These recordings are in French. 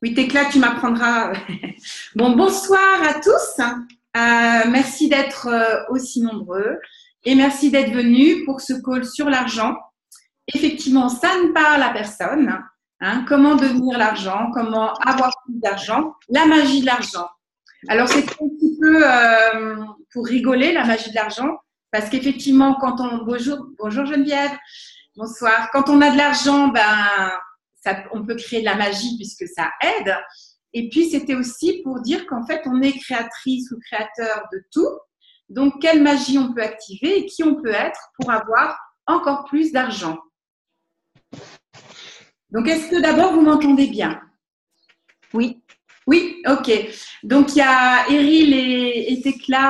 Oui, Técla, tu m'apprendras. bon, bonsoir à tous. Euh, merci d'être euh, aussi nombreux et merci d'être venus pour ce call sur l'argent. Effectivement, ça ne parle à personne. Hein. comment devenir l'argent, comment avoir plus d'argent, la magie de l'argent. Alors, c'est un petit peu euh, pour rigoler, la magie de l'argent, parce qu'effectivement, quand on. Bonjour, bonjour Geneviève, bonsoir. Quand on a de l'argent, ben, on peut créer de la magie puisque ça aide. Et puis, c'était aussi pour dire qu'en fait, on est créatrice ou créateur de tout. Donc, quelle magie on peut activer et qui on peut être pour avoir encore plus d'argent? Donc, est-ce que d'abord, vous m'entendez bien? Oui. Oui, ok. Donc, il y a Eril et, et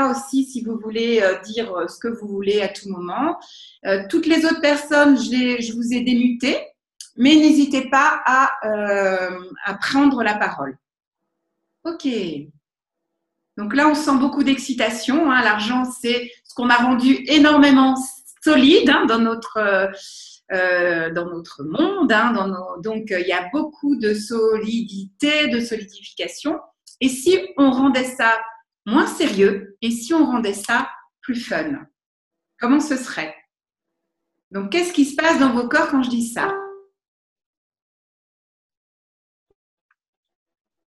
aussi, si vous voulez euh, dire ce que vous voulez à tout moment. Euh, toutes les autres personnes, je, je vous ai démutées mais n'hésitez pas euh, à, prendre la parole. Ok. Donc là, on sent beaucoup d'excitation. Hein. L'argent, c'est ce qu'on a rendu énormément solide hein, dans, notre, euh, dans notre monde. Hein, donc, il y a beaucoup de solidité, de solidification. Et si on rendait ça moins sérieux et si on rendait ça plus fun, comment ce serait? Donc, qu'est-ce qui se passe dans vos corps quand je dis ça?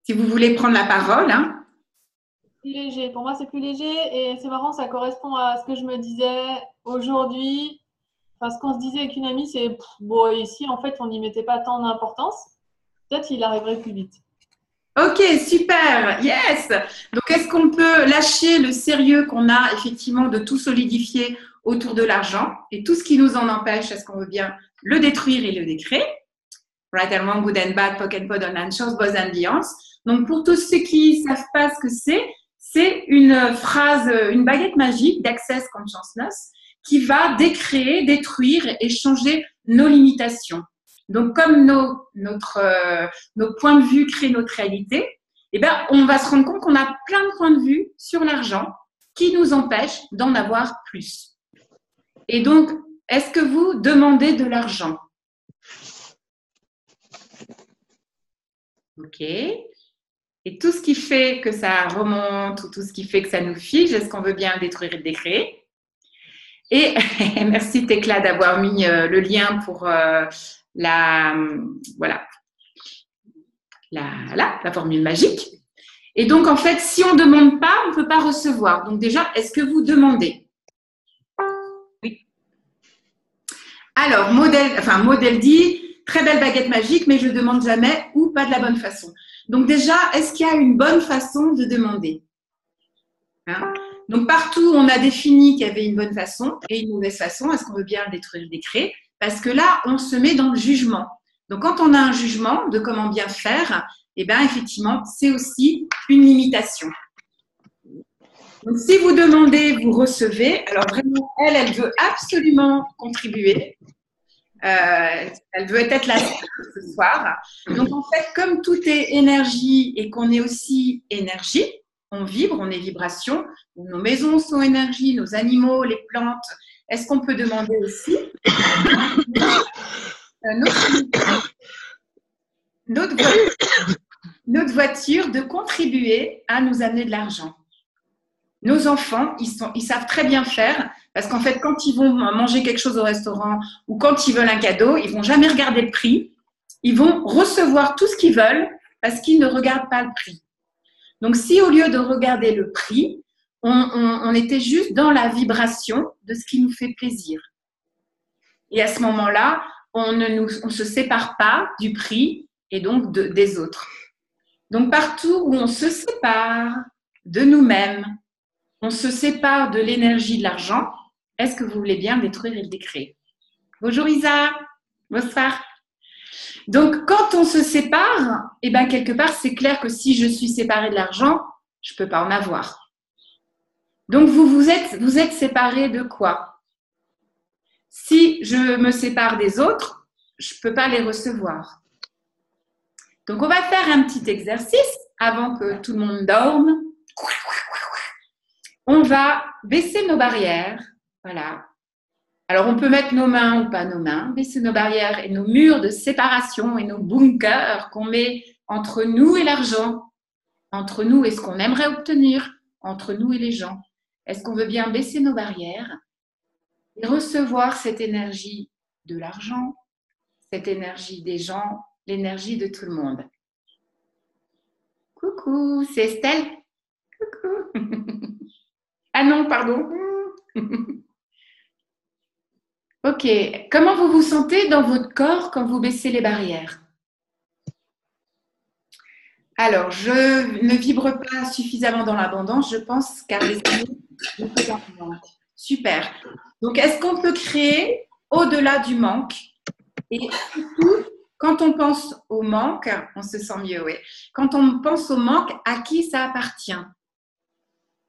Si vous voulez prendre la parole. Hein. Plus léger. Pour moi, c'est plus léger et c'est marrant, ça correspond à ce que je me disais aujourd'hui. Enfin, ce qu'on se disait avec une amie, c'est bon, ici, en fait, on n'y mettait pas tant d'importance. Peut-être qu'il arriverait plus vite. Ok, super, yes. Donc, est-ce qu'on peut lâcher le sérieux qu'on a effectivement de tout solidifier autour de l'argent et tout ce qui nous en empêche, est-ce qu'on veut bien le détruire et le décréer? Right and wrong, good and bad, pocket pod, online shows, boss and donc, pour tous ceux qui ne savent pas ce que c'est, c'est une phrase, une baguette magique d'Access Consciousness qui va décréer, détruire et changer nos limitations. Donc, comme nos, notre, euh, nos points de vue créent notre réalité, eh ben, on va se rendre compte qu'on a plein de points de vue sur l'argent qui nous empêchent d'en avoir plus. Et donc, est-ce que vous demandez de l'argent? Ok. Et tout ce qui fait que ça remonte ou tout ce qui fait que ça nous fige, est-ce qu'on veut bien détruire et décréer Et merci Tekla d'avoir mis euh, le lien pour euh, la, voilà, la, la formule magique. Et donc, en fait, si on ne demande pas, on ne peut pas recevoir. Donc déjà, est-ce que vous demandez? Oui. Alors, modèle, enfin, modèle dit, très belle baguette magique, mais je demande jamais ou pas de la bonne façon. Donc déjà, est-ce qu'il y a une bonne façon de demander? Hein? Donc partout, on a défini qu'il y avait une bonne façon et une mauvaise façon. Est-ce qu'on veut bien le décret? Parce que là, on se met dans le jugement. Donc quand on a un jugement de comment bien faire, eh bien effectivement, c'est aussi une limitation. Donc si vous demandez, vous recevez. Alors vraiment, elle, elle veut absolument contribuer. Euh, elle veut être là ce soir. Donc en fait, comme tout est énergie et qu'on est aussi énergie, on vibre, on est vibration. Nos maisons sont énergie, nos animaux, les plantes. Est-ce qu'on peut demander aussi euh, notre, notre voiture de contribuer à nous amener de l'argent nos enfants, ils, sont, ils savent très bien faire parce qu'en fait, quand ils vont manger quelque chose au restaurant ou quand ils veulent un cadeau, ils vont jamais regarder le prix. Ils vont recevoir tout ce qu'ils veulent parce qu'ils ne regardent pas le prix. Donc, si au lieu de regarder le prix, on, était juste dans la vibration de ce qui nous fait plaisir. Et à ce moment-là, on ne nous, on se sépare pas du prix et donc de, des autres. Donc, partout où on se sépare de nous-mêmes, on se sépare de l'énergie de l'argent, est-ce que vous voulez bien détruire et le décréer? Bonjour Isa, bonsoir. Donc, quand on se sépare, eh ben, quelque part, c'est clair que si je suis séparée de l'argent, je ne peux pas en avoir. Donc, vous vous êtes, vous êtes séparé de quoi? Si je me sépare des autres, je ne peux pas les recevoir. Donc, on va faire un petit exercice avant que tout le monde dorme on va baisser nos barrières. Voilà. Alors, on peut mettre nos mains ou pas nos mains, baisser nos barrières et nos murs de séparation et nos bunkers qu'on met entre nous et l'argent, entre nous et ce qu'on aimerait obtenir, entre nous et les gens. Est-ce qu'on veut bien baisser nos barrières et recevoir cette énergie de l'argent, cette énergie des gens, l'énergie de tout le monde? Coucou, c'est Estelle Coucou Ah non, pardon. Ok, comment vous vous sentez dans votre corps quand vous baissez les barrières? Alors, je ne vibre pas suffisamment dans l'abondance, je pense, car les amis, je Super. Donc, est-ce qu'on peut créer au-delà du manque? Et surtout, quand on pense au manque, on se sent mieux, oui. Quand on pense au manque, à qui ça appartient?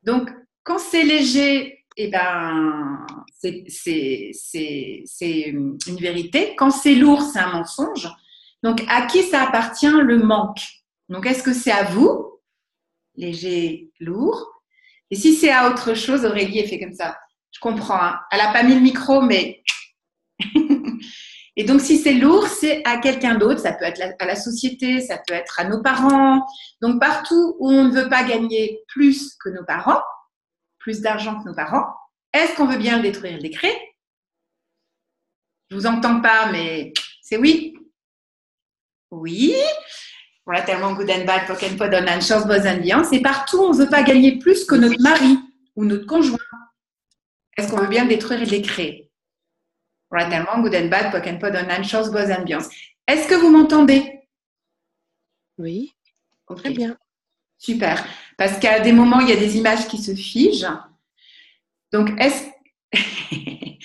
Donc, quand c'est léger eh ben, c'est une vérité. Quand c'est lourd, c'est un mensonge. Donc, à qui ça appartient le manque? Donc, est-ce que c'est à vous, léger, lourd Et si c'est à autre chose, Aurélie, elle fait comme ça. Je comprends. Hein. Elle n'a pas mis le micro, mais. Et donc, si c'est lourd, c'est à quelqu'un d'autre. Ça peut être à la société, ça peut être à nos parents. Donc, partout où on ne veut pas gagner plus que nos parents, plus d'argent que nos parents. Est-ce qu'on veut bien détruire le décret? Je vous entends pas, mais c'est oui. Oui. Voilà, tellement good and bad, poken pod on chance, bonne ambiance. Et partout, on ne veut pas gagner plus que notre mari ou notre conjoint. Est-ce qu'on veut bien détruire le décret? Voilà, tellement good and bad, poken pod on chance, bonne ambiance. Est-ce que vous m'entendez? Oui. Très bien. Super. Parce qu'à des moments, il y a des images qui se figent. Donc, est-ce.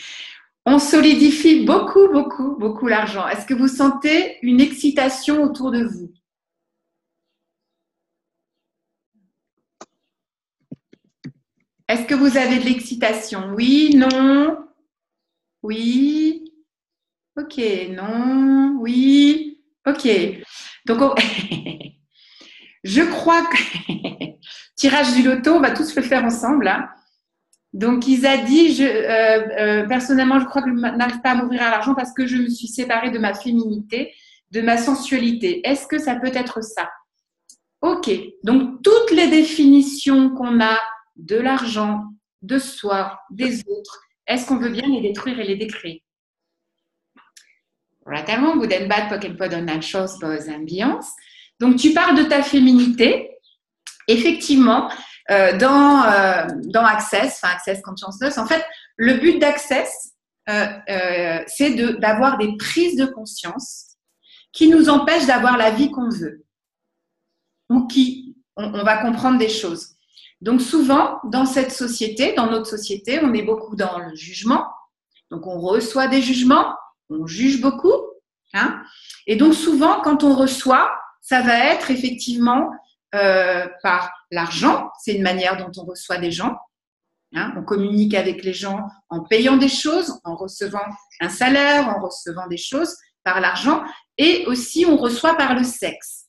On solidifie beaucoup, beaucoup, beaucoup l'argent? Est-ce que vous sentez une excitation autour de vous? Est-ce que vous avez de l'excitation? Oui, non Oui Ok, non, oui, ok. Donc, Je crois que tirage du loto, on va tous le faire ensemble. Hein. Donc, il a dit, euh, euh, personnellement, je crois que je n'arrive pas à m'ouvrir à l'argent parce que je me suis séparée de ma féminité, de ma sensualité. Est-ce que ça peut être ça? Ok. Donc, toutes les définitions qu'on a de l'argent, de soi, des autres, est-ce qu'on veut bien les détruire et les décréer? Voilà, tellement, good and bad, pocket pod on chose, ambiance. Donc, tu parles de ta féminité. Effectivement, euh, dans, euh, dans Access, enfin Access Consciousness, en fait, le but d'Access, euh, c'est d'avoir des prises de conscience qui nous empêchent d'avoir la vie qu'on veut ou qui, on, on va comprendre des choses. Donc souvent, dans cette société, dans notre société, on est beaucoup dans le jugement. Donc on reçoit des jugements, on juge beaucoup. Hein et donc souvent, quand on reçoit, ça va être effectivement euh, par l'argent. C'est une manière dont on reçoit des gens. Hein. on communique avec les gens en payant des choses, en recevant un salaire, en recevant des choses par l'argent. Et aussi, on reçoit par le sexe.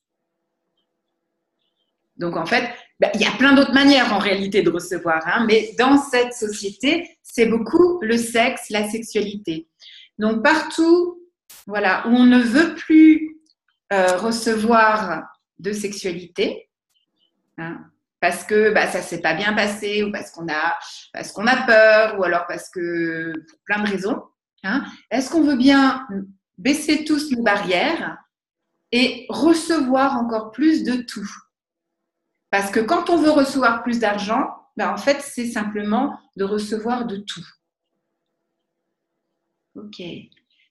Donc, en fait, ben, il y a plein d'autres manières en réalité de recevoir. Hein, mais dans cette société, c'est beaucoup le sexe, la sexualité. Donc, partout voilà, où on ne veut plus euh, recevoir de sexualité, hein, parce que bah, ça s'est pas bien passé, ou parce qu'on a, parce qu'on a peur, ou alors parce que pour plein de raisons. Hein. Est-ce qu'on veut bien baisser tous nos barrières et recevoir encore plus de tout? Parce que quand on veut recevoir plus d'argent, bah, en fait, c'est simplement de recevoir de tout. Ok.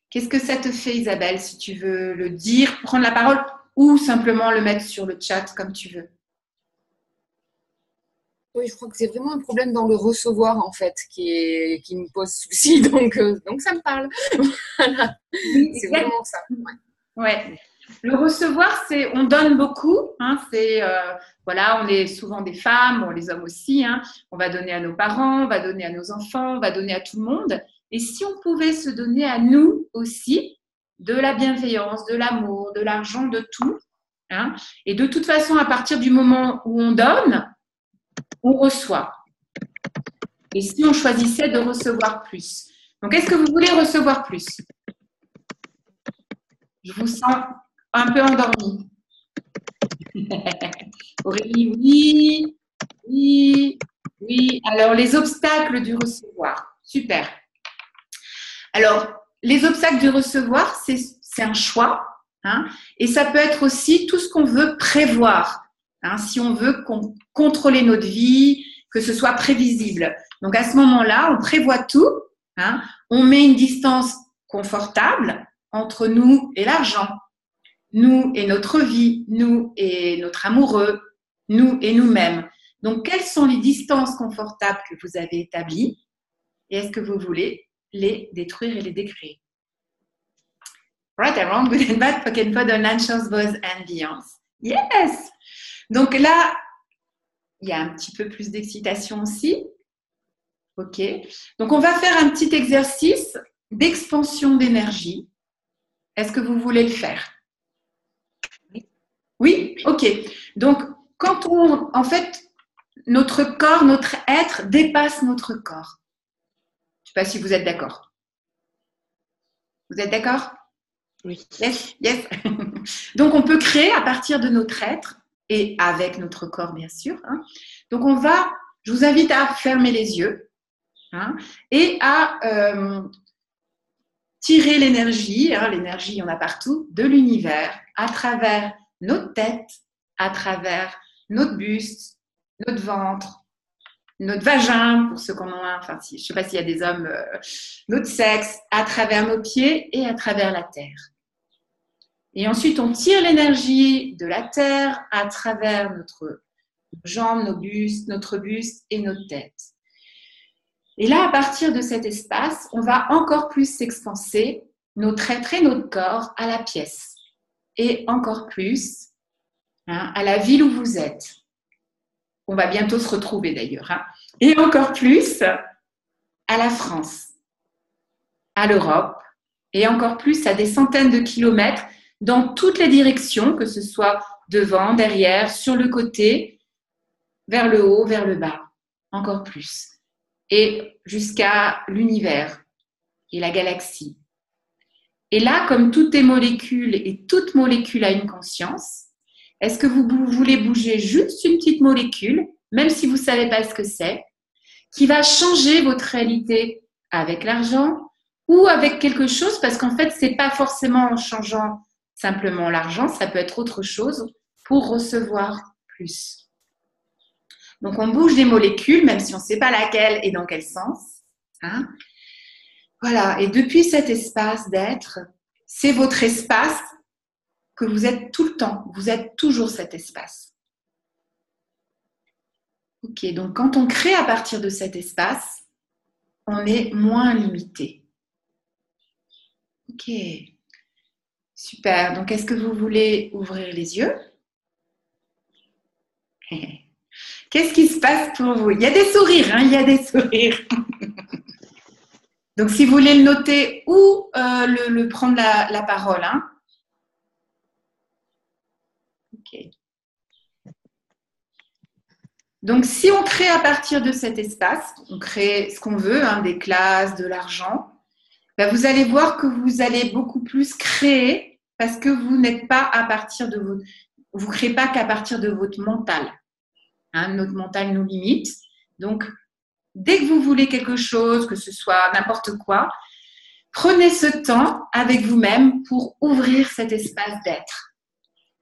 Qu'est-ce que ça te fait, Isabelle, si tu veux le dire, prendre la parole ou simplement le mettre sur le chat comme tu veux? Oui, je crois que c'est vraiment un problème dans le recevoir, en fait, qui, est, qui me pose souci. Donc, euh, donc ça me parle. voilà. C'est vraiment ça. Ouais. Le recevoir, c'est on donne beaucoup. Hein, c'est euh, voilà, on est souvent des femmes, bon, les hommes aussi. Hein, on va donner à nos parents, on va donner à nos enfants, on va donner à tout le monde. Et si on pouvait se donner à nous aussi de la bienveillance, de l'amour, de l'argent, de tout, hein, et de toute façon, à partir du moment où on donne, on reçoit. Et si on choisissait de recevoir plus Donc, est-ce que vous voulez recevoir plus? Je vous sens un peu endormi. Aurélie, oui, oui, oui. Alors, les obstacles du recevoir. Super. Alors, les obstacles du recevoir, c'est un choix. Hein, et ça peut être aussi tout ce qu'on veut prévoir. Hein, si on veut contrôler notre vie, que ce soit prévisible. Donc à ce moment-là, on prévoit tout. Hein, on met une distance confortable entre nous et l'argent, nous et notre vie, nous et notre amoureux, nous et nous-mêmes. Donc, quelles sont les distances confortables que vous avez établies? Et est-ce que vous voulez les détruire et les décréer Right and wrong, good and bad, pocket ambiance. Yes! Donc là, il y a un petit peu plus d'excitation aussi. OK. Donc, on va faire un petit exercice d'expansion d'énergie. Est-ce que vous voulez le faire? Oui? OK. Donc, quand on, en fait, notre corps, notre être dépasse notre corps. Je ne sais pas si vous êtes d'accord. Vous êtes d'accord? Oui. Yes, yes. Donc, on peut créer à partir de notre être et avec notre corps, bien sûr. Hein. Donc, on va, je vous invite à fermer les yeux hein, et à euh, tirer l'énergie, hein, l'énergie, il y en a partout, de l'univers à travers notre tête, à travers notre buste, notre ventre, notre vagin, pour ceux qu'on en a, enfin, si, je ne sais pas s'il y a des hommes, euh, notre sexe, à travers nos pieds et à travers la terre. Et ensuite, on tire l'énergie de la terre à travers notre jambes, nos bustes, notre buste et notre tête. Et là, à partir de cet espace, on va encore plus s'expanser notre être et notre corps à la pièce. Et encore plus hein, à la ville où vous êtes. On va bientôt se retrouver d'ailleurs. Hein. Et encore plus à la France, à l'Europe, et encore plus à des centaines de kilomètres dans toutes les directions, que ce soit devant, derrière, sur le côté, vers le haut, vers le bas, encore plus. Et jusqu'à l'univers et la galaxie. Et là, comme toutes les molécules et toute molécule a une conscience, est-ce que vous voulez bouger juste une petite molécule, même si vous ne savez pas ce que c'est, qui va changer votre réalité avec l'argent ou avec quelque chose, parce qu'en fait, ce n'est pas forcément en changeant simplement l'argent, ça peut être autre chose pour recevoir plus. Donc on bouge des molécules, même si on ne sait pas laquelle et dans quel sens. Hein. Voilà, et depuis cet espace d'être, c'est votre espace que vous êtes tout le temps, vous êtes toujours cet espace. Ok, donc quand on crée à partir de cet espace, on est moins limité. Ok. Super. Donc, est-ce que vous voulez ouvrir les yeux? Qu'est-ce qui se passe pour vous? Il y a des sourires, hein il y a des sourires. Donc, si vous voulez le noter ou euh, le, prendre la, parole. Hein. Ok. Donc, si on crée à partir de cet espace, on crée ce qu'on veut, hein, des classes, de l'argent, ben, vous allez voir que vous allez beaucoup plus créer parce que vous n'êtes pas à partir de votre, vous créez pas qu'à partir de votre mental. Hein, notre mental nous limite. Donc, dès que vous voulez quelque chose, que ce soit n'importe quoi, prenez ce temps avec vous-même pour ouvrir cet espace d'être.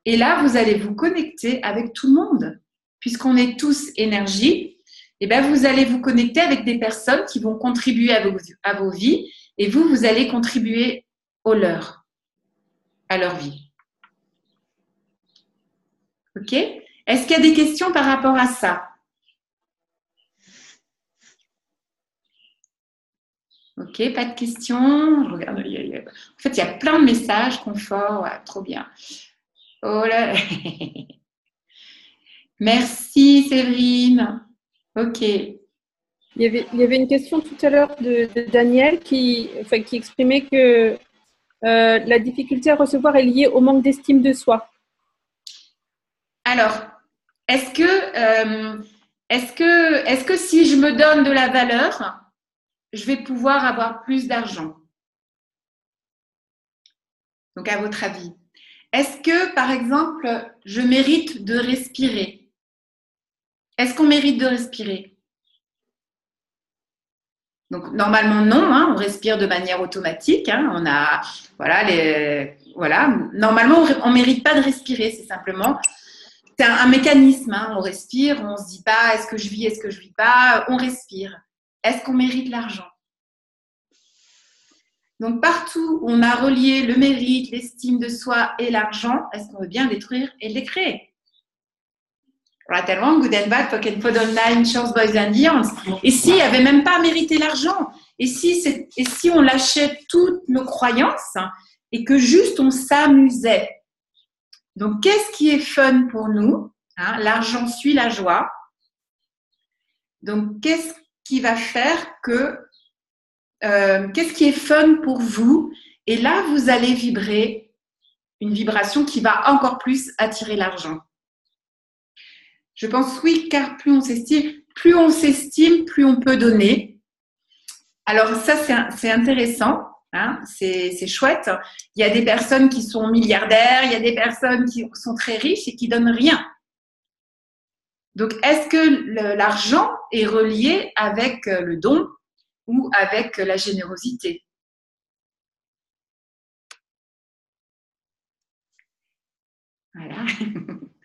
Et là, vous allez vous connecter avec tout le monde, puisqu'on est tous énergie. Eh bien, vous allez vous connecter avec des personnes qui vont contribuer à vos, vies, et vous, vous allez contribuer aux leurs à leur vie. OK? Est-ce qu'il y a des questions par rapport à ça? Ok, pas de questions. Regarde. En fait, il y a plein de messages, confort, trop bien. Oh là Merci Séverine. Ok. Il y, avait, il y avait une question tout à l'heure de, Daniel qui, enfin, qui exprimait que euh, la difficulté à recevoir est liée au manque d'estime de soi Alors, est-ce que, euh, est-ce que, est que si je me donne de la valeur, je vais pouvoir avoir plus d'argent? Donc, à votre avis, est-ce que, par exemple, je mérite de respirer? Est-ce qu'on mérite de respirer? Donc normalement non, hein, on respire de manière automatique. Hein, on a voilà les voilà. Normalement on, ne mérite pas de respirer, c'est simplement c'est un, mécanisme. Hein, on respire, on se dit pas est-ce que je vis, est-ce que je vis pas. On respire. Est-ce qu'on mérite l'argent? Donc partout où on a relié le mérite, l'estime de soi et l'argent, est-ce qu'on veut bien détruire et les créer? Et s'il n'y avait même pas mérité l'argent Et si, et si on lâchait toutes nos croyances et que juste on s'amusait Donc, qu'est-ce qui est fun pour nous hein? L'argent suit la joie. Donc, qu'est-ce qui va faire que... Euh, qu'est-ce qui est fun pour vous? Et là, vous allez vibrer une vibration qui va encore plus attirer l'argent. Je pense oui, car plus on s'estime, plus on s'estime, plus on peut donner. Alors ça, c'est intéressant. Hein, c'est chouette. Il y a des personnes qui sont milliardaires, il y a des personnes qui sont très riches et qui donnent rien. Donc, est-ce que l'argent est relié avec euh, le don ou avec la générosité? Voilà.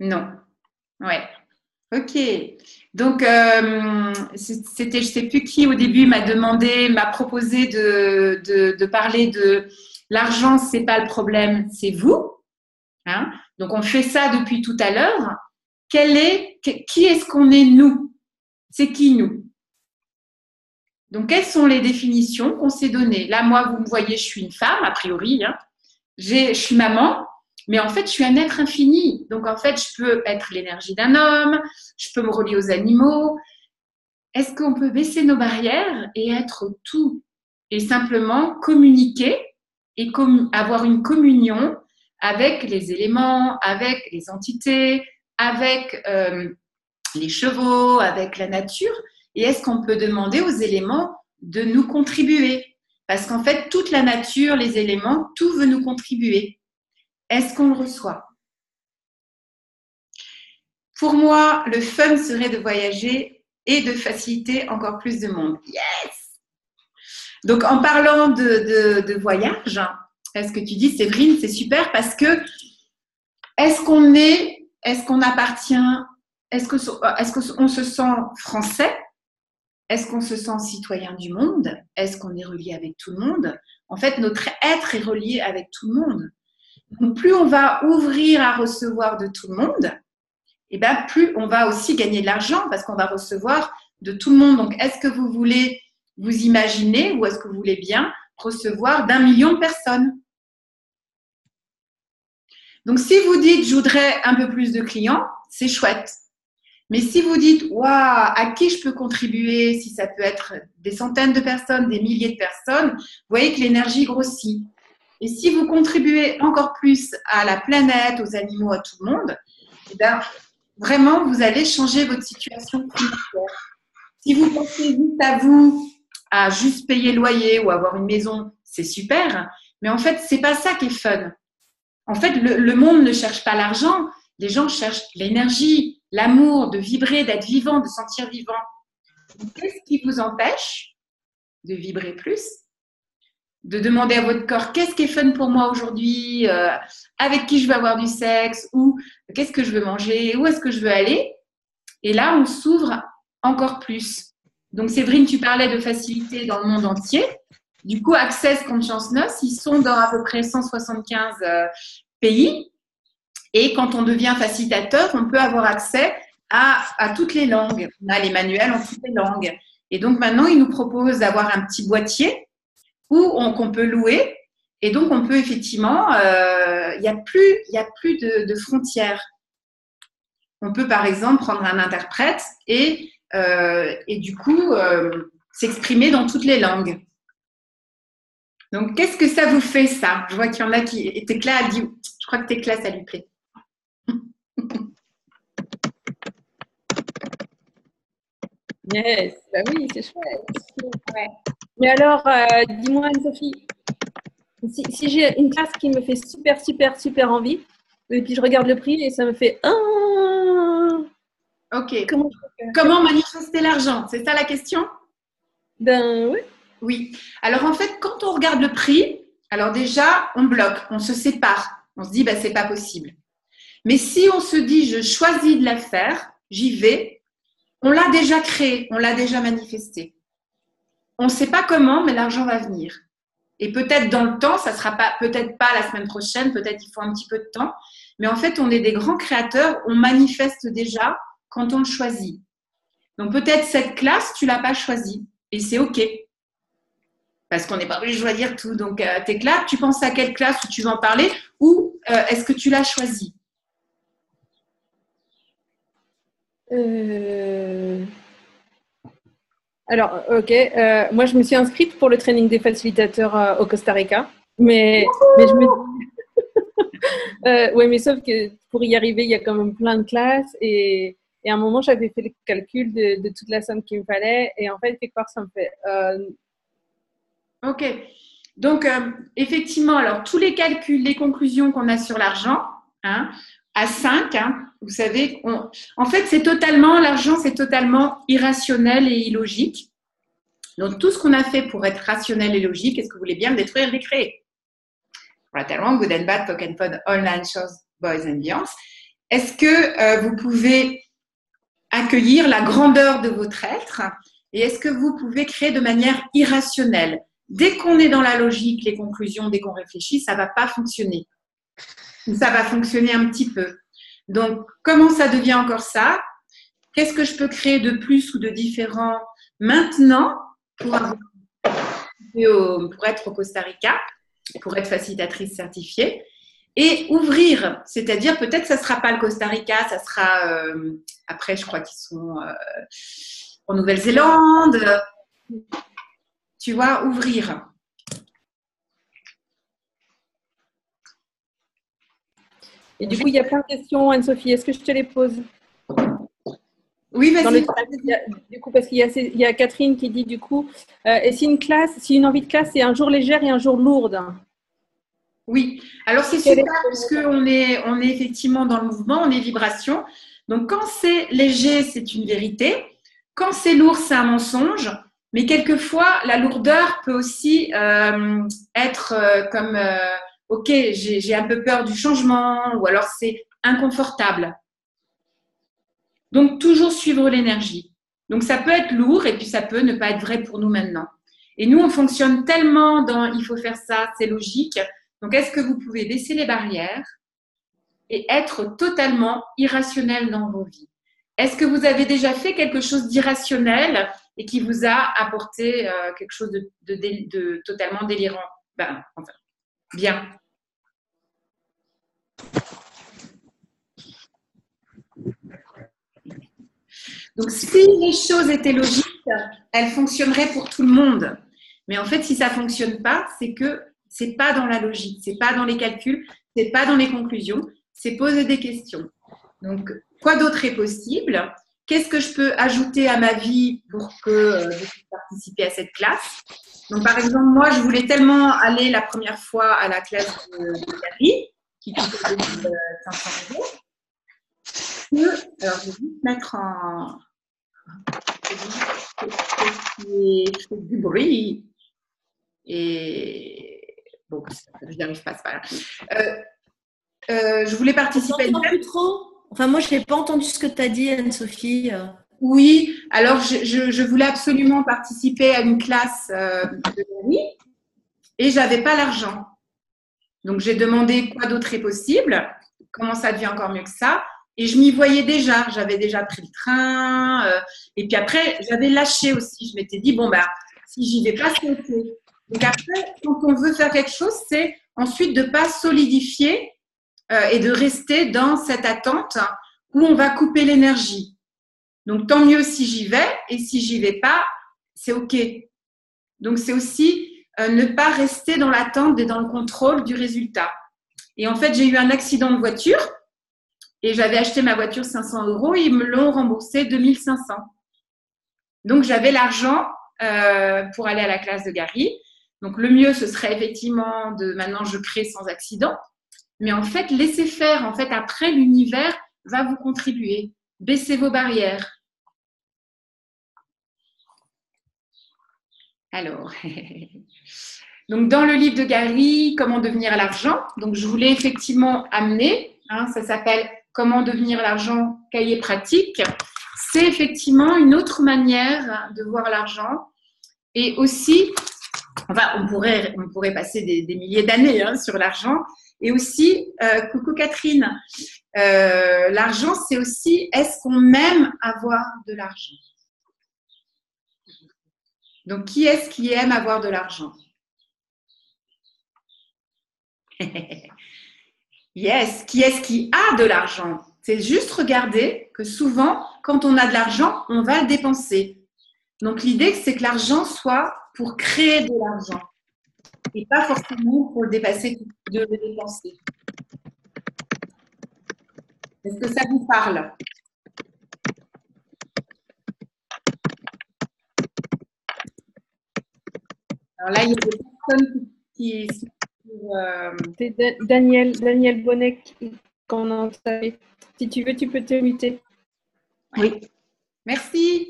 Non. Ouais. Ok. Donc, euh, c'était, je ne sais plus qui au début m'a demandé, m'a proposé de, parler de l'argent, c'est pas le problème, c'est vous. Hein. Donc, on fait ça depuis tout à l'heure. Quel est, qui est-ce qu'on est nous? C'est qui nous? Donc, quelles sont les définitions qu'on s'est données? Là, moi, vous me voyez, je suis une femme, a priori. Hein. je suis maman, mais en fait, je suis un être infini. Donc, en fait, je peux être l'énergie d'un homme, je peux me relier aux animaux. Est-ce qu'on peut baisser nos barrières et être tout et simplement communiquer et avoir une communion avec les éléments, avec les entités, avec euh, les chevaux, avec la nature? Et est-ce qu'on peut demander aux éléments de nous contribuer? Parce qu'en fait, toute la nature, les éléments, tout veut nous contribuer. Est-ce qu'on le reçoit? Pour moi, le fun serait de voyager et de faciliter encore plus de monde. Yes! Donc, en parlant de, voyage, est-ce que tu dis, Séverine, c'est super parce que est-ce qu'on est, est-ce qu'on appartient, est-ce qu'on est qu'on se sent français? Est-ce qu'on se sent citoyen du monde? Est-ce qu'on est relié avec tout le monde? En fait, notre être est relié avec tout le monde. Donc, plus on va ouvrir à recevoir de tout le monde, et eh ben, plus on va aussi gagner de l'argent parce qu'on va recevoir de tout le monde. Donc, est-ce que vous voulez vous imaginer ou est-ce que vous voulez bien recevoir d'un million de personnes? Donc, si vous dites, je voudrais un peu plus de clients, c'est chouette. Mais si vous dites, waouh, à qui je peux contribuer, si ça peut être des centaines de personnes, des milliers de personnes, vous voyez que l'énergie grossit. Et si vous contribuez encore plus à la planète, aux animaux, à tout le monde, eh vraiment, vous allez changer votre situation financière. Si vous pensez juste à vous, à juste payer le loyer ou avoir une maison, c'est super. Mais en fait, c'est pas ça qui est fun. En fait, le monde ne cherche pas l'argent. Les gens cherchent l'énergie, l'amour, de vibrer, d'être vivant, de sentir vivant. Qu'est-ce qui vous empêche de vibrer plus? De demander à votre corps qu'est-ce qui est fun pour moi aujourd'hui, euh, avec qui je veux avoir du sexe, ou qu'est-ce que je veux manger, où est-ce que je veux aller. Et là, on s'ouvre encore plus. Donc, Séverine, tu parlais de facilité dans le monde entier. Du coup, Access Conscience Noce, ils sont dans à peu près 175 euh, pays. Et quand on devient facilitateur, on peut avoir accès à, à toutes les langues. On a les manuels en toutes les langues. Et donc maintenant, ils nous proposent d'avoir un petit boîtier ou qu'on peut louer. Et donc, on peut effectivement, euh, il n'y a plus, a plus de, frontières. On peut, par exemple, prendre un interprète et, euh, et du coup, euh, s'exprimer dans toutes les langues. Donc, qu'est-ce que ça vous fait, ça? Je vois qu'il y en a qui. Et Técla a dit Je crois que Técla, ça lui plaît. Yes, bah oui, c'est chouette. Mais alors, euh, dis-moi, Anne-Sophie, si, j'ai une classe qui me fait super, super, super envie, et puis je regarde le prix et ça me fait ah Ok. Comment, Comment manifester l'argent? C'est ça la question? Ben oui. Oui. Alors en fait, quand on regarde le prix, alors déjà, on bloque, on se sépare. On se dit, ben, c'est pas possible. Mais si on se dit, je choisis de la faire, j'y vais, on l'a déjà créé, on l'a déjà manifesté. On ne sait pas comment, mais l'argent va venir. Et peut-être dans le temps, ça sera pas, peut-être pas la semaine prochaine, peut-être il faut un petit peu de temps. Mais en fait, on est des grands créateurs, on manifeste déjà quand on le choisit. Donc peut-être cette classe, tu l'as pas choisie et c'est ok. Parce qu'on n'est pas obligé de choisir tout. Donc euh, tes classes, tu penses à quelle classe où tu veux en parler? Ou euh, est-ce que tu l'as choisie? Euh... Alors, ok. Euh, moi, je me suis inscrite pour le training des facilitateurs euh, au Costa Rica. Mais, mais mais sauf que pour y arriver, il y a quand même plein de classes. Et, et à un moment, j'avais fait le calcul de, toute la somme qu'il me fallait. Et en fait, quelque part, ça me fait. Ok. Donc, effectivement, alors, tous les calculs, les conclusions qu'on a sur l'argent, hein, à 5, hein, vous savez, en fait, c'est totalement, l'argent, c'est totalement irrationnel et illogique. Donc, tout ce qu'on a fait pour être rationnel et logique, est-ce que vous voulez bien le détruire et le créer? Tellement good and bad, and pod, online shows, boys and beyond. Est-ce que euh, vous pouvez accueillir la grandeur de votre être et est-ce que vous pouvez créer de manière irrationnelle? Dès qu'on est dans la logique, les conclusions, dès qu'on réfléchit, ça ne va pas fonctionner ça va fonctionner un petit peu. Donc, comment ça devient encore ça? Qu'est-ce que je peux créer de plus ou de différent maintenant pour, être au Costa Rica, pour être facilitatrice certifiée et ouvrir, c'est-à-dire peut-être ça ne sera pas le Costa Rica, ça sera euh, après, je crois qu'ils sont euh, en Nouvelle-Zélande. Tu vois, ouvrir. Et du coup, il y a plein de questions, Anne-Sophie. Est-ce que je te les pose? Oui, vas-y. Du coup, parce qu'il y, a Catherine qui dit du coup, euh, et si une classe, si une envie de classe, c'est un jour légère et un jour lourde? Oui. Alors c'est super parce qu'on est, on est effectivement dans le mouvement, on est vibration. Donc quand c'est léger, c'est une vérité. Quand c'est lourd, c'est un mensonge. Mais quelquefois, la lourdeur peut aussi euh, être euh, comme ok, j'ai un peu peur du changement, ou alors c'est inconfortable. Donc, toujours suivre l'énergie. Donc, ça peut être lourd et puis ça peut ne pas être vrai pour nous maintenant. Et nous, on fonctionne tellement dans il faut faire ça, c'est logique. Donc, est-ce que vous pouvez baisser les barrières et être totalement irrationnel dans vos vies? Est-ce que vous avez déjà fait quelque chose d'irrationnel et qui vous a apporté euh, quelque chose de, totalement délirant? Ben, Bien. Donc, si les choses étaient logiques, elles fonctionneraient pour tout le monde. Mais en fait, si ça fonctionne pas, c'est que c'est pas dans la logique, c'est pas dans les calculs, c'est pas dans les conclusions, c'est poser des questions. Donc, quoi d'autre est possible? Qu'est-ce que je peux ajouter à ma vie pour que je puisse participer à cette classe? Donc, par exemple, moi, je voulais tellement aller la première fois à la classe de, de qui coûtait 500 euros, que, alors, je vais juste mettre en, fait du bruit. Et bon, je n'y arrive pas, c'est pas euh, euh, je voulais participer à une. Trop enfin, moi, je n'ai pas entendu ce que tu as dit, Anne-Sophie. Oui, alors je, voulais absolument participer à une classe euh, de nuit et j'avais pas l'argent. Donc j'ai demandé quoi d'autre est possible, comment ça devient encore mieux que ça. Et je m'y voyais déjà, j'avais déjà pris le train. Euh, et puis après, j'avais lâché aussi. Je m'étais dit, bon, bah, si j'y vais pas, c'est OK. Donc après, quand on veut faire quelque chose, c'est ensuite de ne pas solidifier euh, et de rester dans cette attente où on va couper l'énergie. Donc tant mieux si j'y vais, et si j'y vais pas, c'est OK. Donc c'est aussi euh, ne pas rester dans l'attente et dans le contrôle du résultat. Et en fait, j'ai eu un accident de voiture et j'avais acheté ma voiture 500 euros, ils me l'ont remboursé 2500. Donc, j'avais l'argent euh, pour aller à la classe de Gary. Donc, le mieux, ce serait effectivement de maintenant, je crée sans accident. Mais en fait, laissez faire. En fait, après, l'univers va vous contribuer. Baissez vos barrières. Alors, donc dans le livre de Gary, Comment devenir l'argent, donc je voulais effectivement amener, hein, ça s'appelle Comment devenir l'argent, cahier pratique. C'est effectivement une autre manière de voir l'argent et aussi, enfin, on pourrait, on pourrait passer des, milliers d'années hein, sur l'argent. Et aussi, euh, coucou Catherine, euh, l'argent, c'est aussi, est-ce qu'on aime avoir de l'argent? Donc, qui est-ce qui aime avoir de l'argent? Yes, qui est-ce qui a de l'argent? C'est juste regarder que souvent, quand on a de l'argent, on va le dépenser. Donc l'idée, c'est que l'argent soit pour créer de l'argent et pas forcément pour le dépasser, de le dépenser. Est-ce que ça vous parle? Alors là, il y a des personnes qui, euh, C'est Daniel, Daniel Bonnet qu'on a Si tu veux, tu peux te muter. Oui. Merci.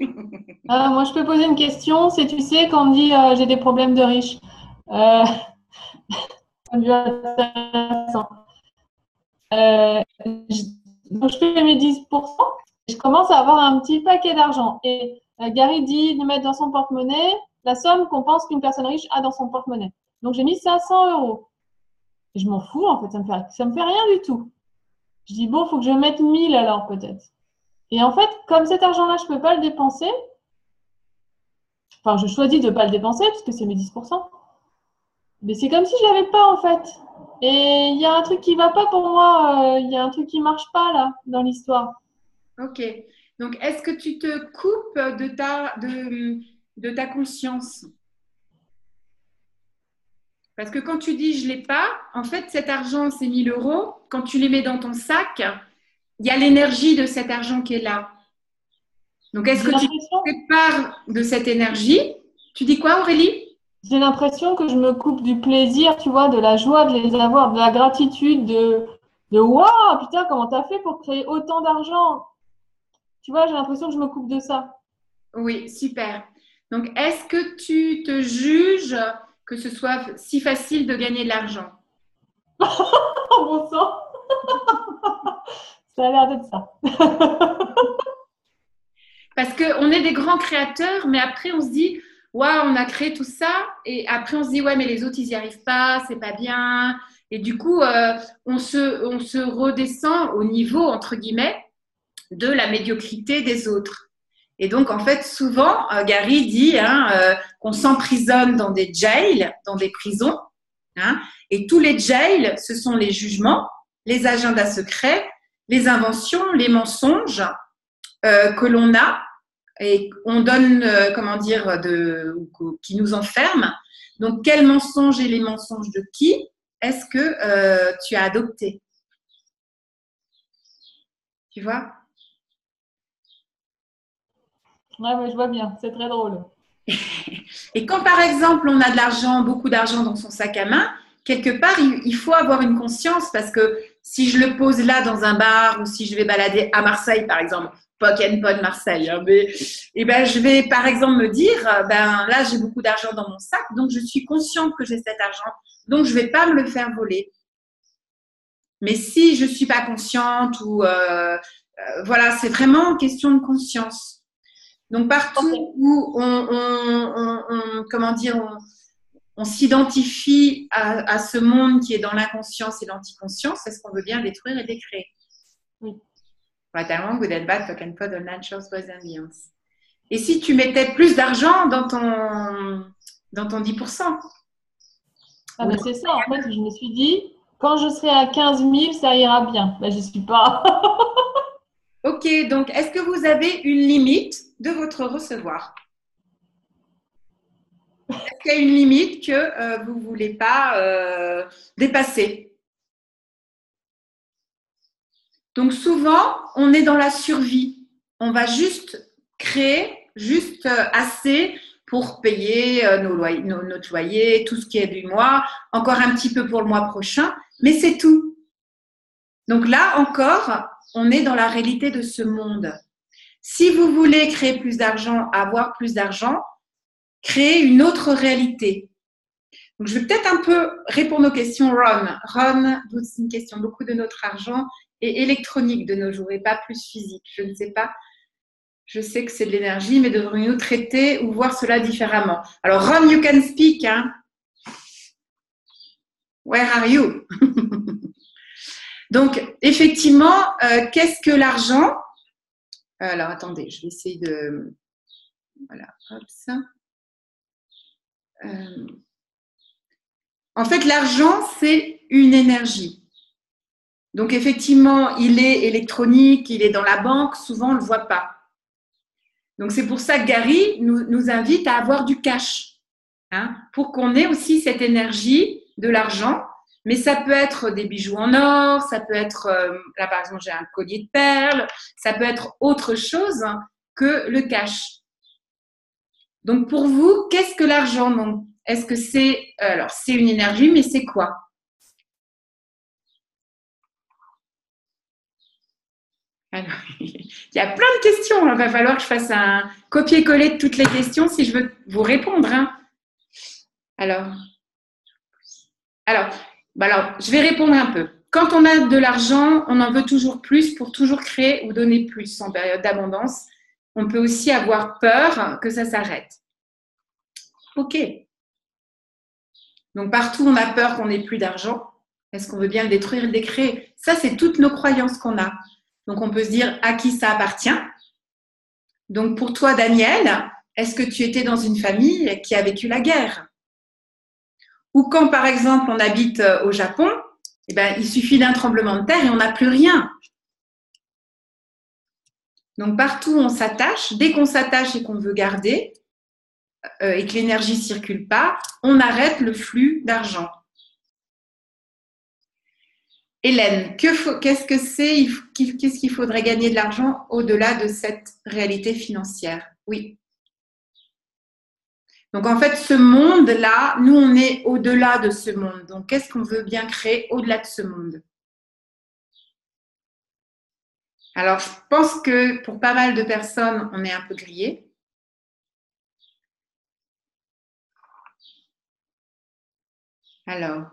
Ah, moi, je peux poser une question. Si tu sais, quand on dit euh, j'ai des problèmes de riches, euh, euh je, je fais mes 10%, je commence à avoir un petit paquet d'argent. Et Gary dit de mettre dans son porte-monnaie la somme qu'on pense qu'une personne riche a dans son porte-monnaie. Donc, j'ai mis 500 euros je m'en fous, en fait, ça me me fait rien du tout. Je dis, bon, il faut que je mette 1000 alors peut-être. Et en fait, comme cet argent-là, je ne peux pas le dépenser, enfin, je choisis de ne pas le dépenser parce que c'est mes 10%. Mais c'est comme si je ne l'avais pas en fait. Et il y a un truc qui ne va pas pour moi, euh, il y a un truc qui ne marche pas là dans l'histoire. Ok. Donc, est-ce que tu te coupes de ta, de, de ta conscience? Parce que quand tu dis je ne l'ai pas, en fait, cet argent, c'est 1000 euros. Quand tu les mets dans ton sac, il y a l'énergie de cet argent qui est là. Donc, est-ce que tu te sépares de cette énergie? Tu dis quoi, Aurélie? J'ai l'impression que je me coupe du plaisir, tu vois, de la joie de les avoir, de la gratitude, de, de waouh, putain, comment t'as fait pour créer autant d'argent? Tu vois, j'ai l'impression que je me coupe de ça. Oui, super. Donc, est-ce que tu te juges que ce soit si facile de gagner de l'argent? Bon sang Ça a l'air d'être ça. Parce qu'on est des grands créateurs, mais après on se dit, on a créé tout ça, et après on se dit, ouais, mais les autres, ils n'y arrivent pas, c'est pas bien. Et du coup, euh, on, se, on se redescend au niveau, entre guillemets, de la médiocrité des autres. Et donc, en fait, souvent, euh, Gary dit hein, euh, qu'on s'emprisonne dans des jails, dans des prisons. Hein, et tous les jails, ce sont les jugements, les agendas secrets, les inventions, les mensonges que l'on a et on donne, comment dire, de, qui nous enferment. Donc, quels mensonges et les mensonges de qui est-ce que tu as adopté? Tu vois? Ouais, je vois bien, c'est très drôle. Et quand par exemple on a de l'argent, beaucoup d'argent dans son sac à main, quelque part il faut avoir une conscience parce que si je le pose là dans un bar ou si je vais balader à Marseille par exemple, Pock and Pod Marseille, hein, mais eh ben, je vais par exemple me dire, ben là j'ai beaucoup d'argent dans mon sac, donc je suis consciente que j'ai cet argent, donc je vais pas me le faire voler. Mais si je suis pas consciente ou euh, euh, voilà, c'est vraiment une question de conscience. Donc partout où on, comment dire, on, s'identifie à, ce monde qui est dans l'inconscience et l'anticonscience, c'est ce qu'on veut bien détruire et décréer. Oui. Et si tu mettais plus d'argent dans ton, dans ton 10% ah ben C'est ça, en fait, je me suis dit, quand je serai à 15 000, ça ira bien. Ben, je ne suis pas. ok, donc est-ce que vous avez une limite de votre recevoir? Est-ce qu'il y a une limite que euh, vous ne voulez pas euh, dépasser? Donc souvent, on est dans la survie. On va juste créer juste euh, assez pour payer euh, nos notre loyer, tout ce qui est du mois, encore un petit peu pour le mois prochain, mais c'est tout. Donc là encore, on est dans la réalité de ce monde. Si vous voulez créer plus d'argent, avoir plus d'argent, créez une autre réalité. Donc, je vais peut-être un peu répondre aux questions Ron. Ron, c'est une question beaucoup de notre argent et électronique de nos jours et pas plus physique. Je ne sais pas. Je sais que c'est de l'énergie, mais devrions-nous traiter ou voir cela différemment? Alors, Ron, you can speak. Hein? Where are you? Donc, effectivement, euh, qu'est-ce que l'argent? Alors, attendez, je vais essayer de. Voilà, hop, ça. Euh, en fait, l'argent, c'est une énergie. Donc, effectivement, il est électronique, il est dans la banque, souvent on ne le voit pas. Donc, c'est pour ça que Gary nous, invite à avoir du cash, hein, pour qu'on ait aussi cette énergie de l'argent. Mais ça peut être des bijoux en or, ça peut être, euh, là par exemple, j'ai un collier de perles, ça peut être autre chose que le cash. Donc, pour vous, qu'est-ce que l'argent est-ce que c'est euh, alors c'est une énergie, mais c'est quoi? Il y a plein de questions. Il va falloir que je fasse un copier-coller de toutes les questions si je veux vous répondre. Hein. Alors, alors, bah alors, je vais répondre un peu. Quand on a de l'argent, on en veut toujours plus pour toujours créer ou donner plus en période d'abondance. On peut aussi avoir peur que ça s'arrête. Ok. Donc partout on a peur qu'on n'ait plus d'argent. Est-ce qu'on veut bien le détruire le décréer? Ça, c'est toutes nos croyances qu'on a. Donc on peut se dire à qui ça appartient? Donc pour toi, Daniel, est-ce que tu étais dans une famille qui a vécu la guerre? Ou quand, par exemple, on habite euh, au Japon, eh ben, il suffit d'un tremblement de terre et on n'a plus rien. Donc partout on s'attache, dès qu'on s'attache et qu'on veut garder, euh, et que l'énergie ne circule pas, on arrête le flux d'argent. Hélène, qu'est-ce que c'est Qu'est-ce qu'il faudrait gagner de l'argent au-delà de cette réalité financière? Oui. Donc en fait, ce monde-là, nous, on est au-delà de ce monde. Donc qu'est-ce qu'on veut bien créer au-delà de ce monde? Alors je pense que pour pas mal de personnes, on est un peu grillé. Alors,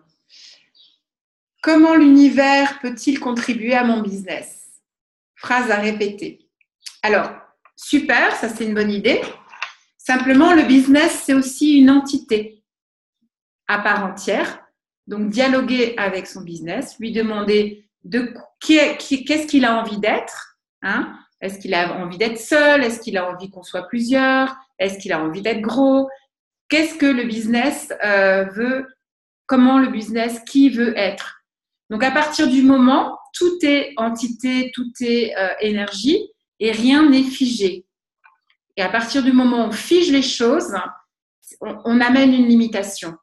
comment l'univers peut-il contribuer à mon business? Phrase à répéter. Alors, super, ça c'est une bonne idée. Simplement, le business, c'est aussi une entité à part entière. Donc, dialoguer avec son business, lui demander de qu'est-ce qu'il a envie d'être. Hein? Est-ce qu'il a envie d'être seul? Est-ce qu'il a envie qu'on soit plusieurs? Est-ce qu'il a envie d'être gros? Qu'est-ce que le business euh, veut comment le business, qui veut être. Donc à partir du moment, tout est entité, tout est euh, énergie et rien n'est figé. Et à partir du moment où on fige les choses, on, amène une limitation.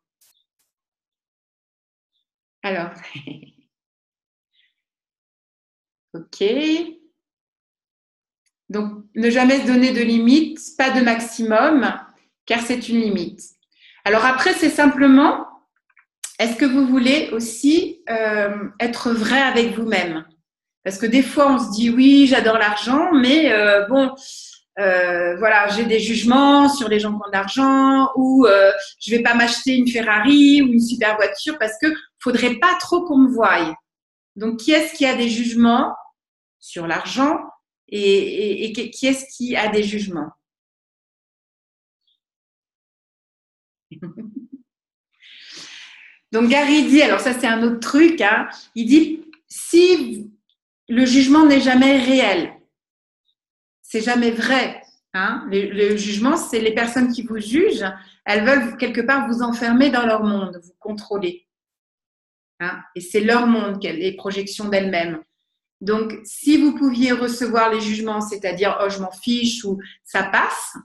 Alors, ok. Donc, ne jamais se donner de limite, pas de maximum, car c'est une limite. Alors après, c'est simplement est-ce que vous voulez aussi euh, être vrai avec vous-même? Parce que des fois, on se dit oui, j'adore l'argent, mais euh, bon, euh, voilà, j'ai des jugements sur les gens qui ont de l'argent, ou je vais pas m'acheter une Ferrari ou une super voiture parce que faudrait pas trop qu'on me voie. Donc, qui est-ce qui a des jugements sur l'argent et, et qui est-ce qui a des jugements? Donc Gary dit, alors ça c'est un autre truc, hein, il dit, si le jugement n'est jamais réel, c'est jamais vrai. Hein, le, jugement, c'est les personnes qui vous jugent, elles veulent quelque part vous enfermer dans leur monde, vous contrôler. Hein, et c'est leur monde, les projections d'elles-mêmes. Donc, si vous pouviez recevoir les jugements, c'est-à-dire oh je m'en fiche ou ça passe,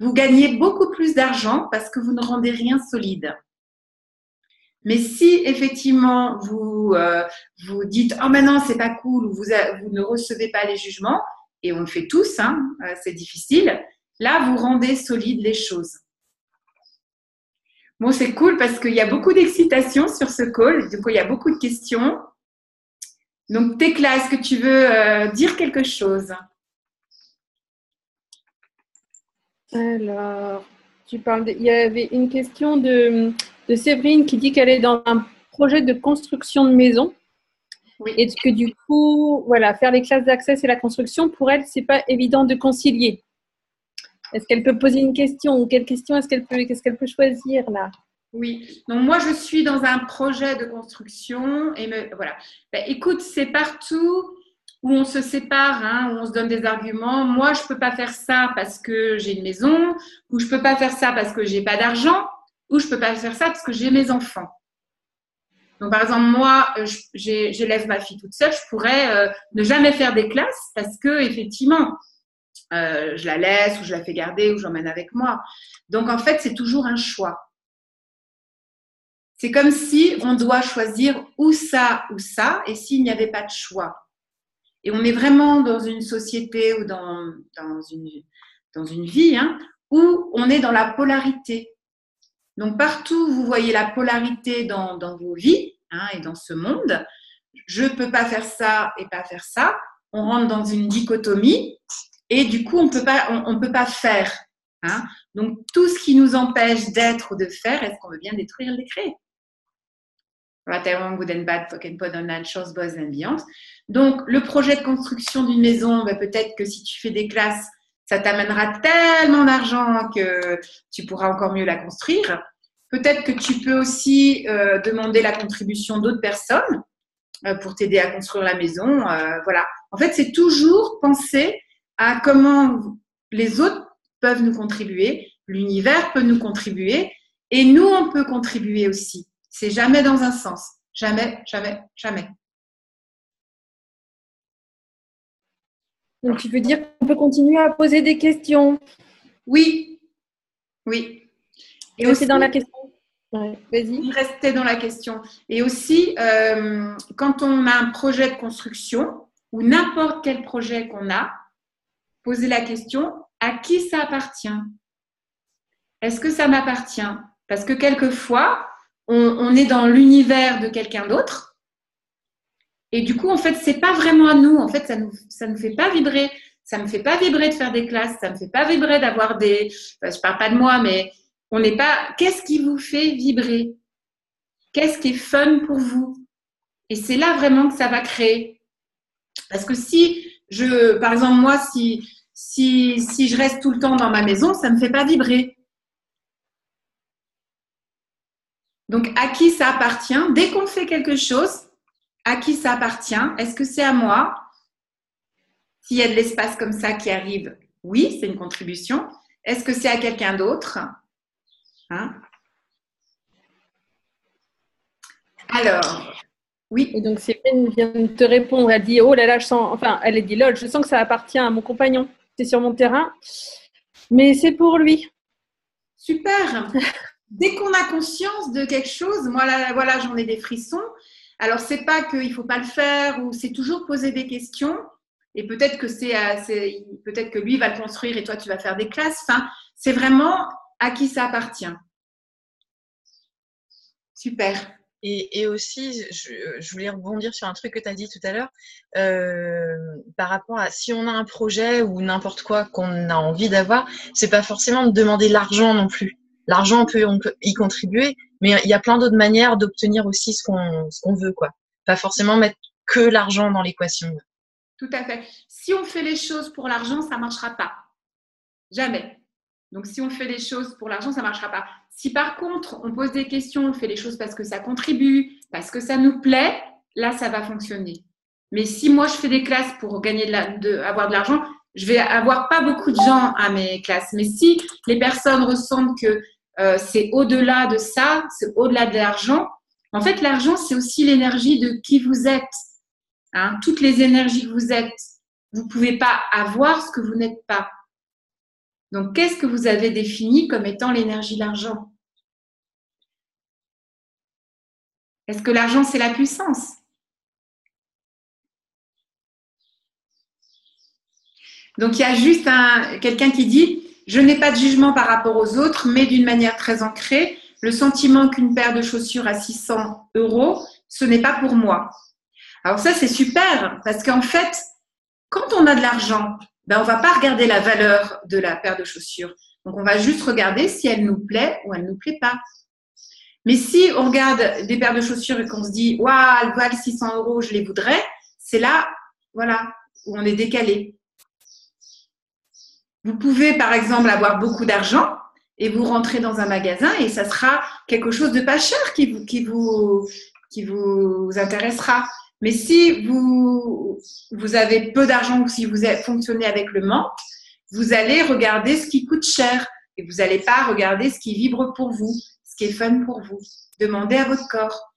vous gagnez beaucoup plus d'argent parce que vous ne rendez rien solide. Mais si effectivement vous euh, vous dites oh maintenant c'est pas cool ou vous, ne recevez pas les jugements et on le fait tous, hein, euh, c'est difficile, Là, vous rendez solide les choses. Bon, c'est cool parce qu'il y a beaucoup d'excitation sur ce call. Coup, il y a beaucoup de questions. Donc, Tekla, est-ce que tu veux euh, dire quelque chose? Alors, tu parles. Il y avait une question de, de Séverine qui dit qu'elle est dans un projet de construction de maison. Oui. Et que du coup, voilà, faire les classes d'accès et la construction, pour elle, c'est pas évident de concilier. Est-ce qu'elle peut poser une question ou quelle question est-ce qu'elle peut, qu'est-ce qu'elle peut choisir là? Oui, donc moi je suis dans un projet de construction et me, voilà. Ben, écoute, c'est partout où on se sépare, hein, où on se donne des arguments. Moi, je peux pas faire ça parce que j'ai une maison, ou je peux pas faire ça parce que j'ai pas d'argent, ou je peux pas faire ça parce que j'ai mes enfants. Donc, par exemple, moi, euh, j'élève ma fille toute seule, je pourrais euh, ne jamais faire des classes parce que, effectivement, euh, je la laisse ou je la fais garder ou j'emmène avec moi. Donc, en fait, c'est toujours un choix. C'est comme si on doit choisir ou ça ou ça, et s'il n'y avait pas de choix. Et on est vraiment dans une société ou dans, dans, une, dans une vie hein, où on est dans la polarité. Donc partout vous voyez la polarité dans, vos vies hein, et dans ce monde, je ne peux pas faire ça et pas faire ça, on rentre dans une dichotomie et du coup on pas, on, peut pas faire. hein. Donc tout ce qui nous empêche d'être ou de faire, est-ce qu'on veut bien détruire le décret Good and Bad. Donc, le projet de construction d'une maison, ben, peut-être que si tu fais des classes, ça t'amènera tellement d'argent que tu pourras encore mieux la construire. Peut-être que tu peux aussi euh, demander la contribution d'autres personnes euh, pour t'aider à construire la maison. euh, voilà. En fait, c'est toujours penser à comment les autres peuvent nous contribuer, l'univers peut nous contribuer et nous, on peut contribuer aussi. C'est jamais dans un sens. Jamais, jamais, jamais. Donc, tu veux dire qu'on peut continuer à poser des questions Oui, oui. Et aussi, dans la question. Ouais, Vas-y. rester dans la question. Et aussi, euh, quand on a un projet de construction ou n'importe quel projet qu'on a, poser la question à qui ça appartient? Est-ce que ça m'appartient? Parce que quelquefois, on, on est dans l'univers de quelqu'un d'autre. Et du coup, en fait, c'est pas vraiment à nous. En fait, ça nous, ça nous fait pas vibrer. Ça me fait pas vibrer de faire des classes. Ça me fait pas vibrer d'avoir des. Enfin, je parle pas de moi, mais on n'est pas. Qu'est-ce qui vous fait vibrer? Qu'est-ce qui est fun pour vous? Et c'est là vraiment que ça va créer. Parce que si je, par exemple, moi, si, si, si je reste tout le temps dans ma maison, ça me fait pas vibrer. Donc, à qui ça appartient? Dès qu'on fait quelque chose, à qui ça appartient Est-ce que c'est à moi? S'il y a de l'espace comme ça qui arrive, oui, c'est une contribution. Est-ce que c'est à quelqu'un d'autre? Hein? Alors, oui, Et donc, Séverine vient de te répondre. Elle dit Oh là là, je sens. Enfin, elle a dit Lol, je sens que ça appartient à mon compagnon. C'est sur mon terrain. Mais c'est pour lui. Super. Dès qu'on a conscience de quelque chose, moi là, voilà, j'en ai des frissons. Alors c'est pas qu'il faut pas le faire ou c'est toujours poser des questions. Et peut-être que c'est, euh, c'est- peut-être que lui va le construire et toi tu vas faire des classes. Enfin, c'est vraiment à qui ça appartient. Super. Et, aussi, je, je voulais rebondir sur un truc que tu as dit tout à l'heure, euh, par rapport à si on a un projet ou n'importe quoi qu'on a envie d'avoir, c'est pas forcément de demander l'argent non plus. L'argent, peut, on peut y contribuer, mais il y a plein d'autres manières d'obtenir aussi ce qu'on veut, quoi. Pas forcément mettre que l'argent dans l'équation. Tout à fait. Si on fait les choses pour l'argent, ça ne marchera pas. Jamais. Donc, si on fait les choses pour l'argent, ça ne marchera pas. Si par contre, on pose des questions, on fait les choses parce que ça contribue, parce que ça nous plaît, là, ça va fonctionner. Mais si moi, je fais des classes pour gagner de, avoir de l'argent, je vais avoir pas beaucoup de gens à mes classes. Mais si les personnes ressentent que euh, c'est au-delà de ça, c'est au-delà de l'argent, en fait, l'argent, c'est aussi l'énergie de qui vous êtes. Hein, toutes les énergies que vous êtes, vous ne pouvez pas avoir ce que vous n'êtes pas. Donc, qu'est-ce que vous avez défini comme étant l'énergie de l'argent? Est-ce que l'argent, c'est la puissance? Donc, il y a juste un, quelqu'un qui dit, je n'ai pas de jugement par rapport aux autres, mais d'une manière très ancrée, le sentiment qu'une paire de chaussures à 600 euros, ce n'est pas pour moi. Alors ça, c'est super, parce qu'en fait, quand on a de l'argent, ben, on va pas regarder la valeur de la paire de chaussures. Donc, on va juste regarder si elle nous plaît ou elle nous plaît pas. Mais si on regarde des paires de chaussures et qu'on se dit, waouh, elles valent 600 euros, je les voudrais, c'est là, voilà, où on est décalé. Vous pouvez, par exemple, avoir beaucoup d'argent et vous rentrez dans un magasin et ça sera quelque chose de pas cher qui vous, qui vous, qui vous intéressera. Mais si vous, vous avez peu d'argent ou si vous fonctionnez avec le manque, vous allez regarder ce qui coûte cher et vous n'allez pas regarder ce qui vibre pour vous, ce qui est fun pour vous. Demandez à votre corps.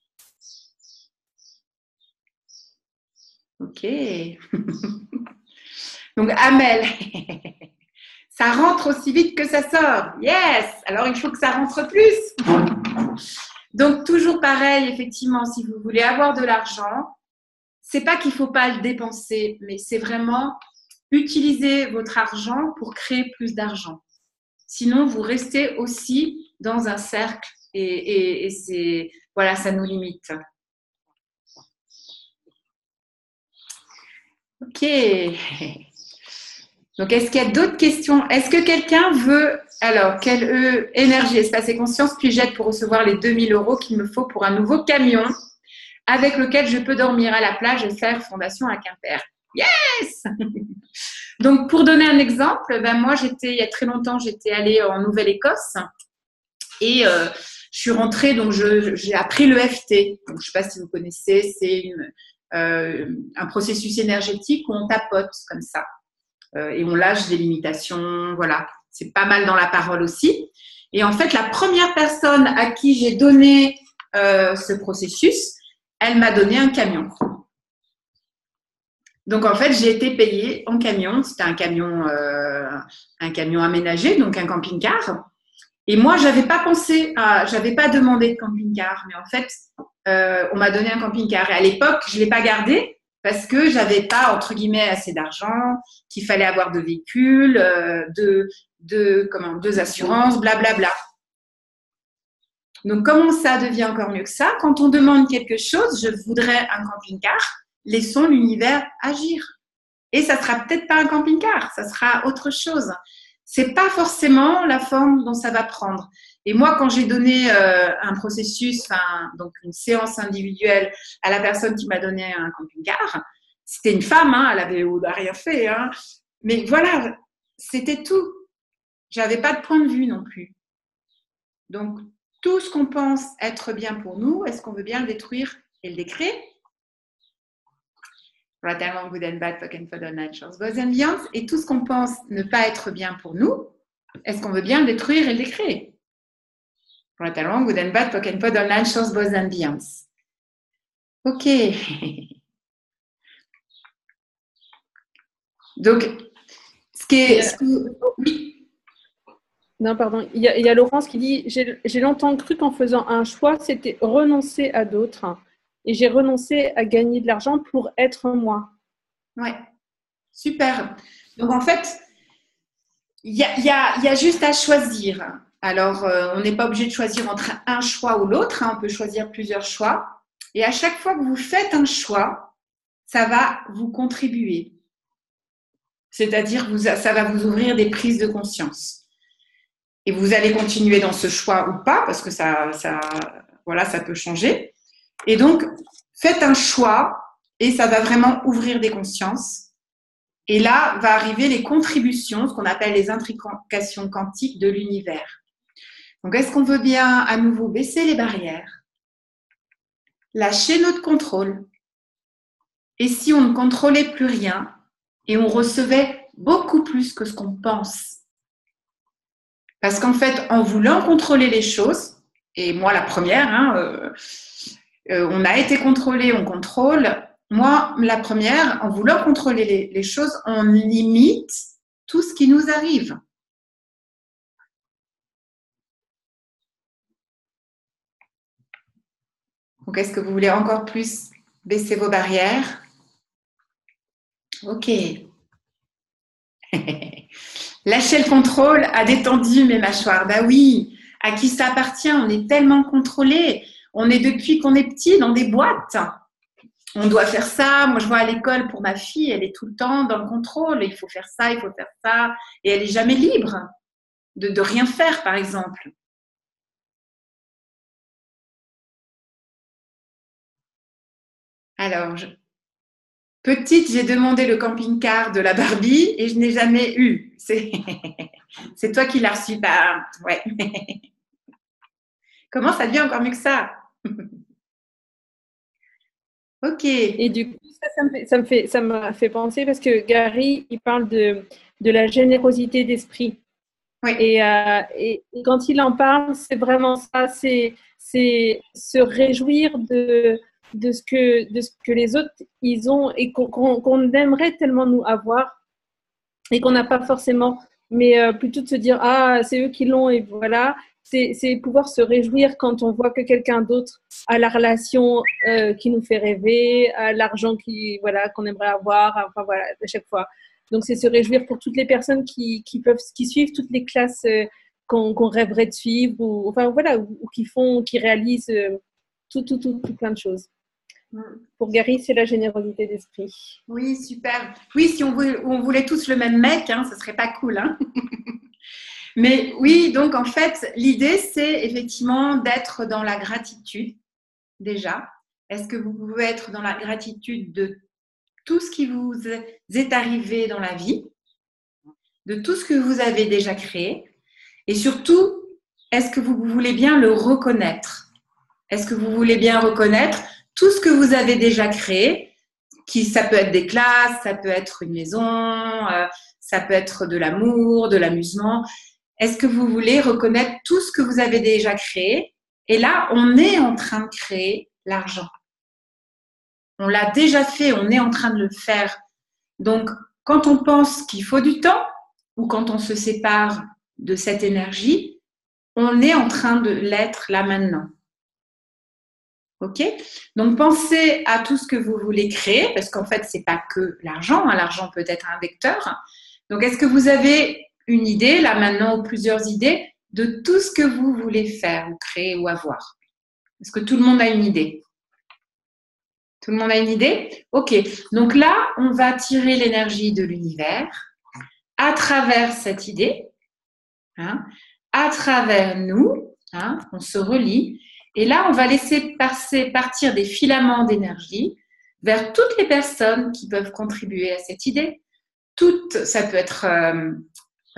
Ok. Donc, Amel, ça rentre aussi vite que ça sort. Yes. Alors, il faut que ça rentre plus. Donc, toujours pareil, effectivement, si vous voulez avoir de l'argent, c'est pas qu'il faut pas le dépenser, mais c'est vraiment utiliser votre argent pour créer plus d'argent. Sinon, vous restez aussi dans un cercle et, c'est voilà, ça nous limite. Ok. Donc, est-ce qu'il y a d'autres questions? Est-ce que quelqu'un veut, alors, quelle euh, énergie, espace et conscience puis-je être pour recevoir les 2000 euros qu'il me faut pour un nouveau camion avec lequel je peux dormir à la plage et faire fondation à Quimper? Yes Donc, pour donner un exemple, ben moi, j'étais, il y a très longtemps, j'étais allée en Nouvelle-Écosse et euh, je suis rentrée, donc j'ai appris le FT. je ne sais pas si vous connaissez, c'est euh, un processus énergétique où on tapote comme ça. Euh, et on lâche des limitations. Voilà, c'est pas mal dans la parole aussi. Et en fait, la première personne à qui j'ai donné euh, ce processus, elle m'a donné un camion. Donc en fait, j'ai été payée en camion. C'était un camion, euh, un camion aménagé, donc un camping-car. Et moi, j'avais pas pensé, à, j'avais pas demandé de camping-car, mais en fait, on m'a donné un camping-car. Et à l'époque, je l'ai pas gardé parce que j'avais pas entre guillemets assez d'argent, qu'il fallait avoir de véhicules, euh, de, de comment, deux assurances, blablabla. Donc comment ça devient encore mieux que ça? Quand on demande quelque chose, je voudrais un camping-car, laissons l'univers agir. Et ça sera peut-être pas un camping-car, ça sera autre chose. C'est pas forcément la forme dont ça va prendre. Et moi, quand j'ai donné euh, un processus, donc une séance individuelle à la personne qui m'a donné un camping-car, c'était une femme, hein, elle avait rien fait, hein, mais voilà, c'était tout. J'avais pas de point de vue non plus. Donc, tout ce qu'on pense être bien pour nous, est-ce qu'on veut bien le détruire et le décréer? Et tout ce qu'on pense ne pas être bien pour nous, est-ce qu'on veut bien le détruire et le décréer? Good and bad, poken pod online, chance, boss ambiance. Ok. Donc, ce qui est. Oui. Non, pardon. Il y, a, il y a Laurence qui dit J'ai longtemps cru qu'en faisant un choix, c'était renoncer à d'autres. Et j'ai renoncé à gagner de l'argent pour être moi. Ouais, super. Donc, en fait, il y a, y, a, y a juste à choisir. Alors, euh, on n'est pas obligé de choisir entre un choix ou l'autre, hein. on peut choisir plusieurs choix. Et à chaque fois que vous faites un choix, ça va vous contribuer. C'est-à-dire ça va vous ouvrir des prises de conscience. Et vous allez continuer dans ce choix ou pas, parce que ça peut changer. Et donc, faites un choix et ça va vraiment ouvrir des consciences. Et là va arriver les contributions, ce qu'on appelle les intrications quantiques de l'univers. Donc, est-ce qu'on veut bien à nouveau baisser les barrières, lâcher notre contrôle? Et si on ne contrôlait plus rien et on recevait beaucoup plus que ce qu'on pense? Parce qu'en fait, en voulant contrôler les choses, et moi la première, hein, euh, euh, on a été contrôlé, on contrôle. Moi, la première, en voulant contrôler les choses, on limite tout ce qui nous arrive. Donc, est-ce que vous voulez encore plus baisser vos barrières? Ok. Lâcher le contrôle a détendu mes mâchoires. Bah oui, à qui ça appartient? On est tellement contrôlé. On est depuis qu'on est petit dans des boîtes. On doit faire ça. Moi, je vois à l'école pour ma fille, elle est tout le temps dans le contrôle. Il faut faire ça, il faut faire ça. Et elle est jamais libre de rien faire, par exemple. Alors, je, Petite, j'ai demandé le camping-car de la Barbie et je n'ai jamais eu. C'est, toi qui l'as reçu. Bah, ouais. Comment ça devient encore mieux que ça? Ok. Et du coup, ça, me fait, ça, me fait, ça m'a fait penser parce que Gary, il parle de, de la générosité d'esprit. Oui. Et, euh, et, quand il en parle, c'est vraiment ça, c'est, c'est se réjouir de, de ce que, de ce que les autres ils ont et qu'on aimerait tellement nous avoir et qu'on n'a pas forcément, mais euh, plutôt de se dire ah c'est eux qui l'ont et voilà, c'est pouvoir se réjouir quand on voit que quelqu'un d'autre a la relation euh, qui nous fait rêver, a l'argent qui voilà qu'on aimerait avoir, enfin voilà à chaque fois. Donc c'est se réjouir pour toutes les personnes qui, qui peuvent qui suivent toutes les classes euh, qu'on rêverait de suivre ou enfin voilà ou, qui font qui réalisent tout, tout, tout plein de choses. Mm. Pour Gary, c'est la générosité d'esprit. Oui, super. Oui, si on voulait, tous le même mec, hein, ce serait pas cool. Hein. Mais oui, donc en fait, l'idée, c'est effectivement d'être dans la gratitude, déjà. Est-ce que vous pouvez être dans la gratitude de tout ce qui vous est arrivé dans la vie, de tout ce que vous avez déjà créé, et surtout, est-ce que vous voulez bien le reconnaître? Est-ce que vous voulez bien reconnaître tout ce que vous avez déjà créé, qui ça peut être des classes, ça peut être une maison, euh, ça peut être de l'amour, de l'amusement. Est-ce que vous voulez reconnaître tout ce que vous avez déjà créé? Et là, on est en train de créer l'argent. On l'a déjà fait, on est en train de le faire. Donc, quand on pense qu'il faut du temps ou quand on se sépare de cette énergie, on est en train de l'être là maintenant. OK Donc, pensez à tout ce que vous voulez créer, parce qu'en fait, ce n'est pas que l'argent. Hein. L'argent peut être un vecteur. Donc, est-ce que vous avez une idée, là maintenant, ou plusieurs idées, de tout ce que vous voulez faire, ou créer, ou avoir? Est-ce que tout le monde a une idée? Tout le monde a une idée? OK. Donc là, on va tirer l'énergie de l'univers à travers cette idée, hein, à travers nous, hein, on se relie et là, on va laisser partir des filaments d'énergie vers toutes les personnes qui peuvent contribuer à cette idée. Toutes, ça peut être, euh,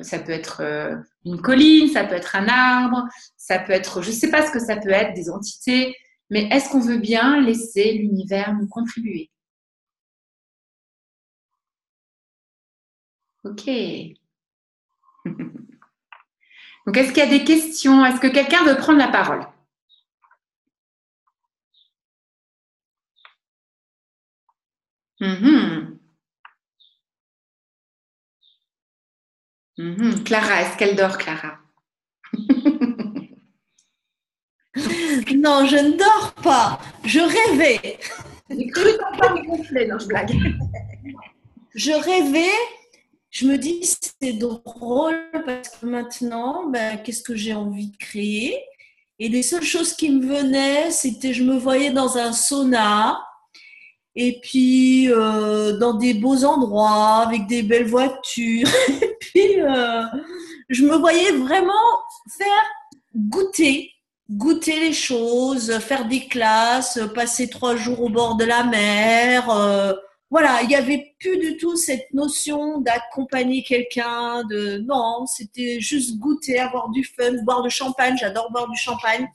ça peut être euh, une colline, ça peut être un arbre, ça peut être, je ne sais pas ce que ça peut être, des entités, mais est-ce qu'on veut bien laisser l'univers nous contribuer? Ok. Donc, est-ce qu'il y a des questions? Est-ce que quelqu'un veut prendre la parole? Mhm. Mhm. Clara, est-ce qu'elle dort, Clara? Non, je ne dors pas. Je rêvais. Non, blague. Je rêvais. Je me dis, c'est drôle parce que maintenant, ben, qu'est-ce que j'ai envie de créer? Et les seules choses qui me venaient, c'était je me voyais dans un sauna et puis euh, dans des beaux endroits avec des belles voitures. et puis euh, je me voyais vraiment faire goûter, goûter les choses, faire des classes, passer trois jours au bord de la mer. Euh, voilà, il n'y avait plus du tout cette notion d'accompagner quelqu'un, de non, c'était juste goûter, avoir du fun, boire du champagne. J'adore boire du champagne.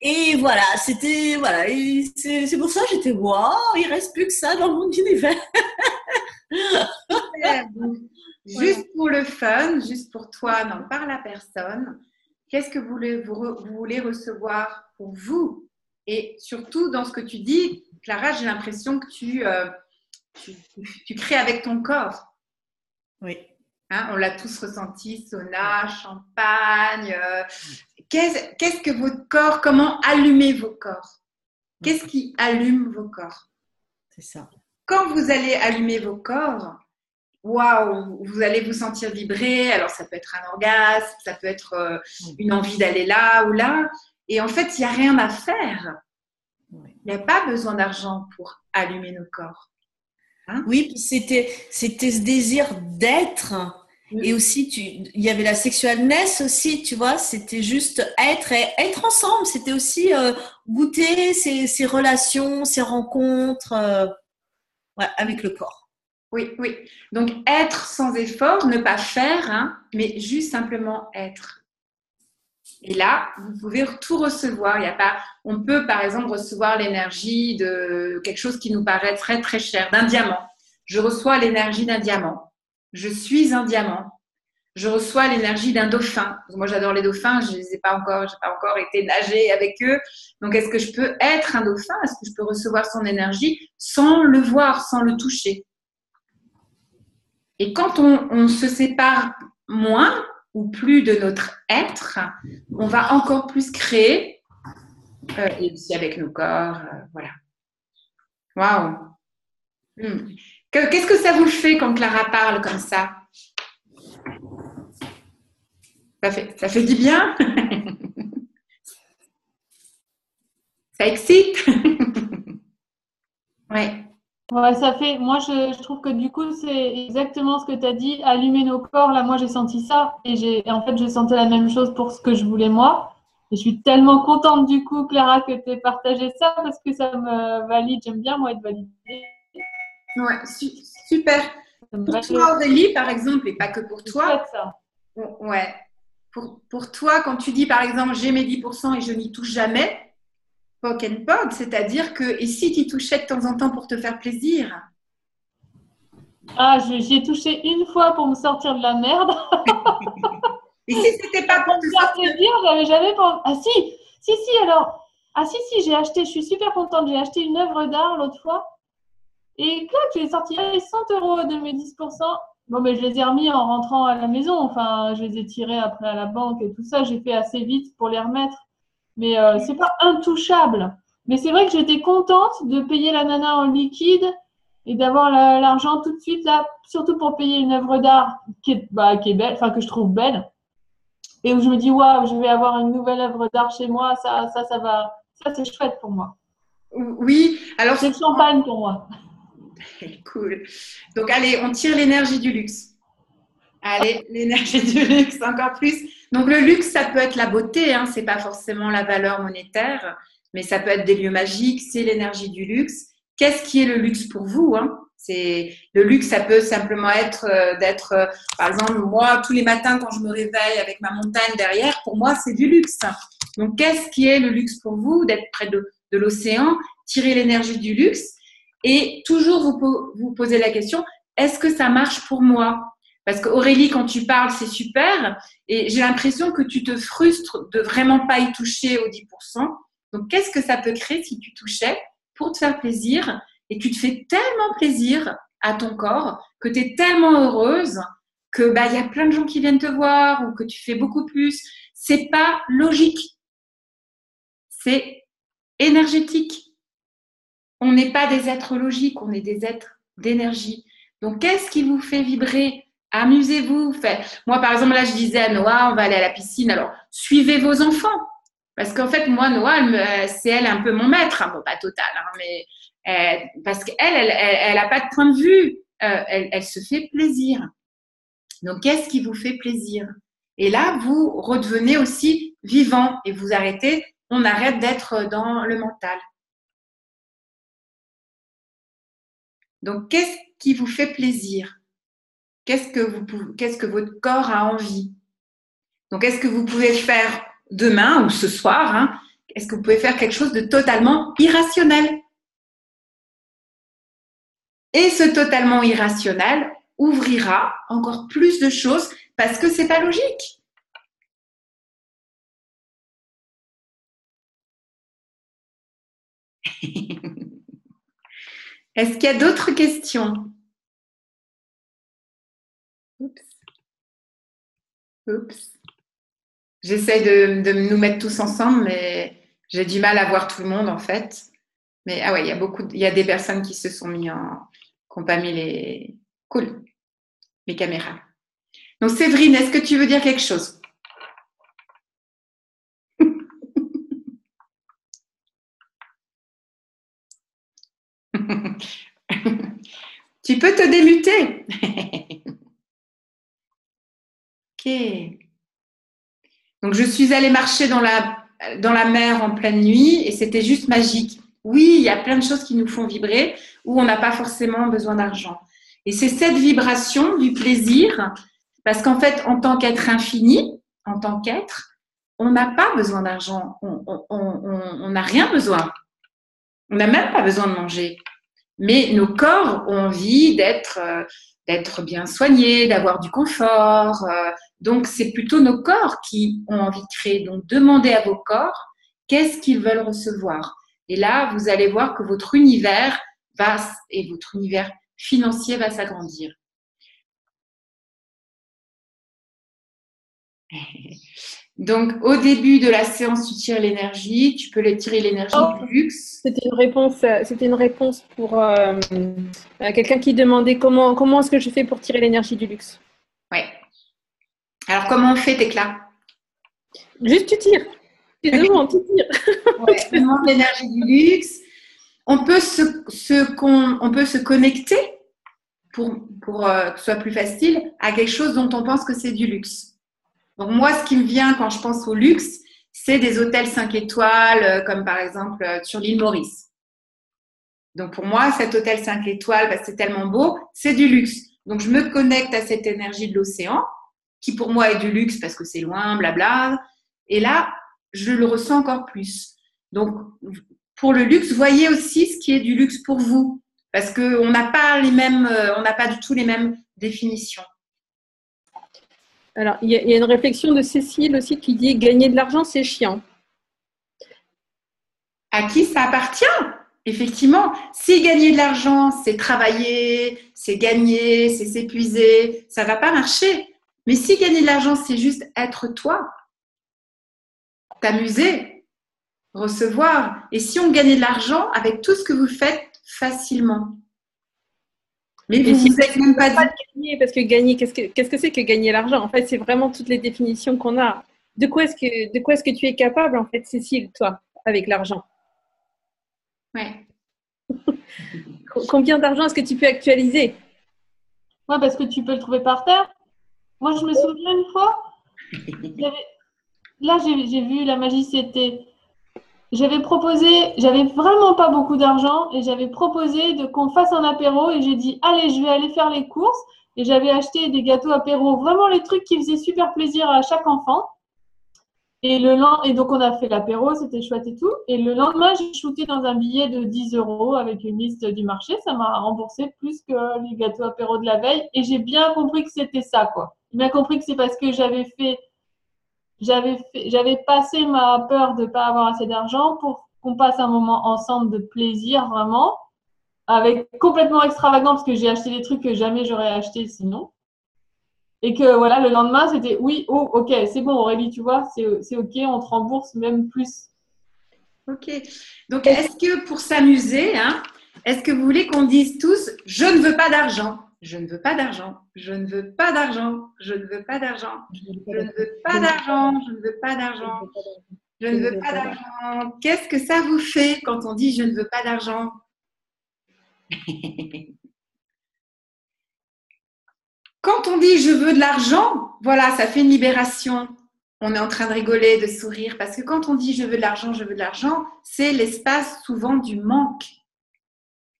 Et voilà, c'était voilà, c'est pour ça que j'étais waouh, il reste plus que ça dans mon univers. juste pour le fun, juste pour toi, non par la personne, qu'est-ce que vous voulez, vous, voulez recevoir pour vous? Et surtout dans ce que tu dis, Clara, j'ai l'impression que tu, euh, tu, tu crées avec ton corps. Oui. Hein, on l'a tous ressenti, sauna, champagne. Euh, qu'est-ce que votre corps, comment allumer vos corps? Qu'est-ce qui allume vos corps? C'est ça. Quand vous allez allumer vos corps, waouh, vous allez vous sentir vibrer. Alors, ça peut être un orgasme, ça peut être euh, une envie d'aller là ou là. Et en fait, il n'y a rien à faire. Il n'y a pas besoin d'argent pour allumer nos corps. Hein? Oui, c'était, c'était ce désir d'être. Et aussi, tu, il y avait la sexualness aussi, tu vois, c'était juste être et être ensemble. C'était aussi euh, goûter ces, ces, relations, ces rencontres euh, ouais, avec le corps. Oui, oui. Donc être sans effort, ne pas faire, hein, mais juste simplement être. Et là, vous pouvez tout recevoir. Il y a pas, on peut par exemple recevoir l'énergie de quelque chose qui nous paraît très très cher, d'un diamant. Je reçois l'énergie d'un diamant. Je suis un diamant. Je reçois l'énergie d'un dauphin. Moi, j'adore les dauphins. Je les ai pas encore, j'ai pas encore été nager avec eux. Donc, est-ce que je peux être un dauphin? Est-ce que je peux recevoir son énergie sans le voir, sans le toucher? Et quand on, se sépare moins ou plus de notre être, on va encore plus créer, euh, et aussi avec nos corps, euh, voilà. Waouh! Hmm. Qu'est-ce que ça vous fait quand Clara parle comme ça? Ça fait, ça fait du bien? ça excite? ouais. Ouais, ça fait. Moi, je, trouve que du coup, c'est exactement ce que tu as dit. Allumer nos corps. Là, moi, j'ai senti ça. Et, j'ai, en fait, je sentais la même chose pour ce que je voulais moi. Et je suis tellement contente du coup, Clara, que tu aies partagé ça parce que ça me valide. J'aime bien, moi, être validée. Ouais, super. Pour toi, Aurélie, par exemple, et pas que pour toi. Ouais. Pour, pour toi, quand tu dis, par exemple, j'ai mes 10% et je n'y touche jamais, poke and poke, c'est-à-dire que, et si tu touchais de temps en temps pour te faire plaisir? Ah, j'y ai touché une fois pour me sortir de la merde. et si c'était pas pour te faire plaisir, j'avais jamais pensé. Ah si, si, si, alors. Ah si, si, j'ai acheté, je suis super contente, j'ai acheté une œuvre d'art l'autre fois. Et là, tu es sorti 100 euros de mes 10%. Bon, mais je les ai remis en rentrant à la maison. Enfin, je les ai tirés après à la banque et tout ça. J'ai fait assez vite pour les remettre. Mais euh, c'est pas intouchable. Mais c'est vrai que j'étais contente de payer la nana en liquide et d'avoir l'argent tout de suite là, surtout pour payer une œuvre d'art qui est, bah, qui est belle, enfin que je trouve belle. Et où je me dis, waouh, je vais avoir une nouvelle œuvre d'art chez moi, ça, ça, ça va, ça c'est chouette pour moi. Oui, alors. C'est champagne pour moi. cool. Donc allez, on tire l'énergie du luxe. Allez, l'énergie du luxe encore plus. Donc le luxe, ça peut être la beauté, hein, c'est pas forcément la valeur monétaire, mais ça peut être des lieux magiques, c'est l'énergie du luxe. Qu'est-ce qui est le luxe pour vous hein? C'est le luxe, ça peut simplement être euh, d'être, euh, par exemple, moi tous les matins quand je me réveille avec ma montagne derrière, pour moi c'est du luxe. Donc qu'est-ce qui est le luxe pour vous D'être près de, de l'océan, tirer l'énergie du luxe et toujours vous, vous poser la question est-ce que ça marche pour moi? Parce qu'Aurélie, quand tu parles, c'est super. Et j'ai l'impression que tu te frustres de vraiment pas y toucher aux 10%. Donc, qu'est-ce que ça peut créer si tu touchais pour te faire plaisir? Et tu te fais tellement plaisir à ton corps que tu es tellement heureuse que bah il y a plein de gens qui viennent te voir ou que tu fais beaucoup plus. C'est pas logique. C'est énergétique. On n'est pas des êtres logiques, on est des êtres d'énergie. Donc, qu'est-ce qui vous fait vibrer? Amusez-vous. Moi, par exemple, là, je disais à Noah, on va aller à la piscine. Alors, suivez vos enfants. Parce qu'en fait, moi, Noah, c'est elle un peu mon maître. Bon, pas total, hein, mais euh, parce qu'elle, elle n'a pas de point de vue. Euh, elle, elle se fait plaisir. Donc, qu'est-ce qui vous fait plaisir? Et là, vous redevenez aussi vivant et vous arrêtez. On arrête d'être dans le mental. Donc, qu'est-ce qui vous fait plaisir? Qu'est-ce que, votre corps a envie? Donc, est-ce que vous pouvez faire demain ou ce soir hein, Est-ce que vous pouvez faire quelque chose de totalement irrationnel? Et ce totalement irrationnel ouvrira encore plus de choses parce que c'est pas logique. Est-ce qu'il y a d'autres questions? Oups. Oups. J'essaie de, nous mettre tous ensemble, mais j'ai du mal à voir tout le monde en fait. Mais ah ouais, il y a beaucoup, il y a des personnes qui se sont mis en, qui n'ont pas mis les. Cool. mes caméras. Donc, Séverine, est-ce que tu veux dire quelque chose? Tu peux te démuter. ok. Donc, je suis allée marcher dans la, dans la mer en pleine nuit et c'était juste magique. Oui, il y a plein de choses qui nous font vibrer où on n'a pas forcément besoin d'argent. Et c'est cette vibration du plaisir, parce qu'en fait, en tant qu'être infini, en tant qu'être, on n'a pas besoin d'argent, on n'a rien besoin. On n'a même pas besoin de manger. Mais nos corps ont envie d'être euh, bien soignés, d'avoir du confort. Euh, donc, c'est plutôt nos corps qui ont envie de créer. Donc, demandez à vos corps qu'est-ce qu'ils veulent recevoir. Et là, vous allez voir que votre univers va, et votre univers financier va s'agrandir. Donc, au début de la séance, tu tires l'énergie. Tu peux les tirer l'énergie oh, du luxe. C'était une réponse. Euh, c'était une réponse pour euh, euh, quelqu'un qui demandait comment comment est-ce que je fais pour tirer l'énergie du luxe. Ouais. Alors, comment on fait, Técla Juste tu tires. Tu demandes, tu tires. Ouais, l'énergie du luxe. On peut se, se on peut se connecter pour, pour que ce soit plus facile à quelque chose dont on pense que c'est du luxe. Donc moi, ce qui me vient quand je pense au luxe, c'est des hôtels 5 étoiles, euh, comme par exemple euh, sur l'île Maurice. Donc pour moi, cet hôtel 5 étoiles, bah, c'est tellement beau, c'est du luxe. Donc je me connecte à cette énergie de l'océan, qui pour moi est du luxe parce que c'est loin, blabla. Et là, je le ressens encore plus. Donc pour le luxe, voyez aussi ce qui est du luxe pour vous, parce qu'on n'a pas les mêmes, euh, on n'a pas du tout les mêmes définitions. Alors, il y, a une réflexion de Cécile aussi qui dit gagner de l'argent, c'est chiant. À qui ça appartient? Effectivement, si gagner de l'argent, c'est travailler, c'est gagner, c'est s'épuiser, ça va pas marcher. Mais si gagner de l'argent, c'est juste être toi, t'amuser, recevoir. Et si on gagnait de l'argent avec tout ce que vous faites facilement, mais vous vous êtes même pas. Gagner, parce que gagner, qu'est-ce que qu'est-ce que c'est que gagner l'argent? En fait, c'est vraiment toutes les définitions qu'on a. De quoi est-ce que de quoi est-ce que tu es capable en fait, Cécile, toi, avec l'argent? Ouais. Combien d'argent est-ce que tu peux actualiser? Ouais, parce que tu peux le trouver par terre. Moi, je me souviens une fois, là, j'ai vu la magie, c'était j'avais proposé, j'avais vraiment pas beaucoup d'argent et j'avais proposé de qu'on fasse un apéro et j'ai dit allez, je vais aller faire les courses et j'avais acheté des gâteaux apéro, vraiment les trucs qui faisaient super plaisir à chaque enfant. Et, le et donc on a fait l'apéro, c'était chouette et tout. Et le lendemain, j'ai shooté dans un billet de 10 euros avec une liste du marché. Ça m'a remboursé plus que les gâteaux apéro de la veille. Et j'ai bien compris que c'était ça, quoi. J'ai bien compris que c'est parce que j'avais fait j'avais j'avais passé ma peur de pas avoir assez d'argent pour qu'on passe un moment ensemble de plaisir vraiment, avec complètement extravagant parce que j'ai acheté des trucs que jamais j'aurais acheté sinon. Et que voilà, le lendemain, c'était oui, oh, ok, c'est bon, Aurélie, tu vois, c'est ok, on te rembourse même plus. Ok. Donc, est-ce que pour s'amuser, hein, est-ce que vous voulez qu'on dise tous, je ne veux pas d'argent? Je ne veux pas d'argent, je ne veux pas d'argent, je ne veux pas d'argent, je ne veux pas d'argent, je ne veux pas d'argent, je ne veux pas d'argent. Qu'est-ce que ça vous fait quand on dit je ne veux pas d'argent? Quand on dit je veux de l'argent, voilà, ça fait une libération. On est en train de rigoler, de sourire, parce que quand on dit je veux de l'argent, je veux de l'argent, c'est l'espace souvent du manque.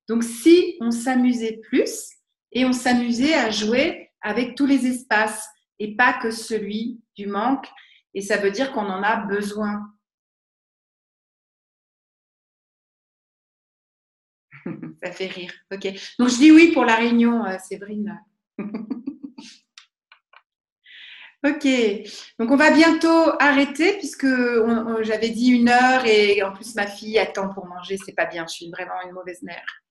Donc si on s'amusait plus, et on s'amusait à jouer avec tous les espaces et pas que celui du manque. Et ça veut dire qu'on en a besoin. ça fait rire. Ok. Donc je dis oui pour la réunion, euh, Séverine. ok. Donc on va bientôt arrêter puisque j'avais dit une heure et en plus ma fille attend pour manger. C'est pas bien. Je suis vraiment une mauvaise mère.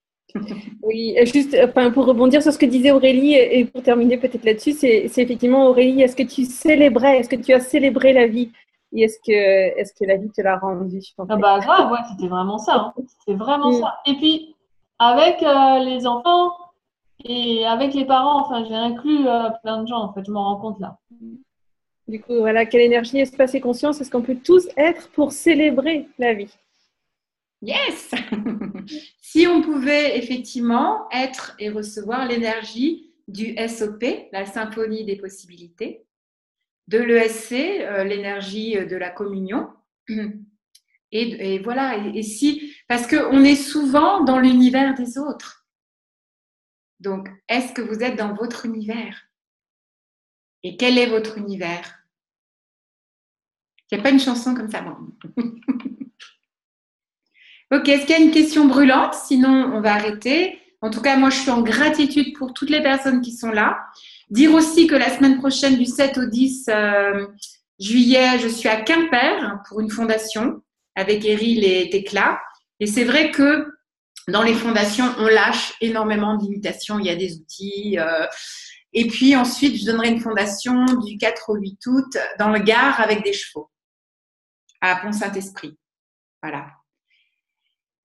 Oui, juste pour rebondir sur ce que disait Aurélie et pour terminer peut-être là-dessus, c'est effectivement Aurélie, est-ce que tu célébrais, est-ce que tu as célébré la vie? Et est-ce que, la vie te l'a rendue Ah bah grave, ouais, c'était vraiment ça, hein. c'était vraiment mm. ça. Et puis avec euh, les enfants Et avec les parents, enfin, j'ai inclus euh, plein de gens, en fait, je m'en rends compte là. Du coup, voilà, quelle énergie, espace et conscience est-ce qu'on peut tous être pour célébrer la vie? Yes Si on pouvait effectivement être et recevoir l'énergie du SOP, la symphonie des possibilités, de l'ESC, euh, l'énergie de la communion, et, voilà, et, si, parce qu'on est souvent dans l'univers des autres. Donc, est-ce que vous êtes dans votre univers? Et quel est votre univers? Il n'y a pas une chanson comme ça. ok, est-ce qu'il y a une question brûlante? Sinon, on va arrêter. En tout cas, moi, je suis en gratitude pour toutes les personnes qui sont là. Dire aussi que la semaine prochaine, du 7 au 10 euh, juillet, je suis à Quimper pour une fondation avec Eril et Tecla. Et c'est vrai que dans les fondations, on lâche énormément d'imitations. Il y a des outils. Euh, et puis ensuite, je donnerai une fondation du 4 au 8 août dans le Gard avec des chevaux à Pont-Saint-Esprit. Voilà.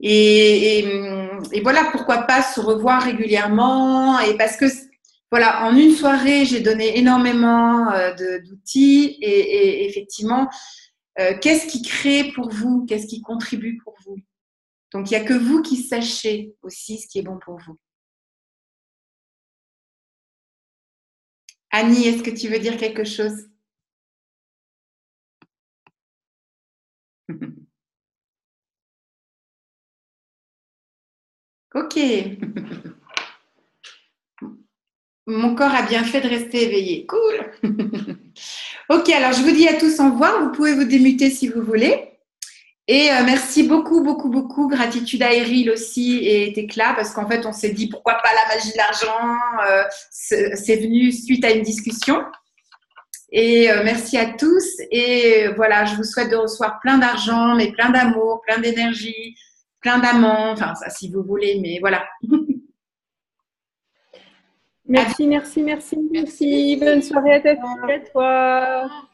Et, voilà pourquoi pas se revoir régulièrement. Et parce que voilà, en une soirée, j'ai donné énormément euh, d'outils et, et, effectivement, euh, qu'est-ce qui crée pour vous Qu'est-ce qui contribue pour vous? Donc, il n'y a que vous qui sachez aussi ce qui est bon pour vous. Annie, est-ce que tu veux dire quelque chose? Ok. Mon corps a bien fait de rester éveillé. Cool. ok, alors je vous dis à tous au revoir. Vous pouvez vous démuter si vous voulez. Et euh, merci beaucoup, beaucoup, beaucoup. Gratitude à Eril aussi et Tecla parce qu'en fait, on s'est dit pourquoi pas la magie de l'argent. Euh, c'est venu suite à une discussion. Et euh, merci à tous. Et voilà, je vous souhaite de recevoir plein d'argent, mais plein d'amour, plein d'énergie, plein d'amants. Enfin, ça, si vous voulez, mais voilà. Merci, merci, merci, merci. Bonne soirée à toi.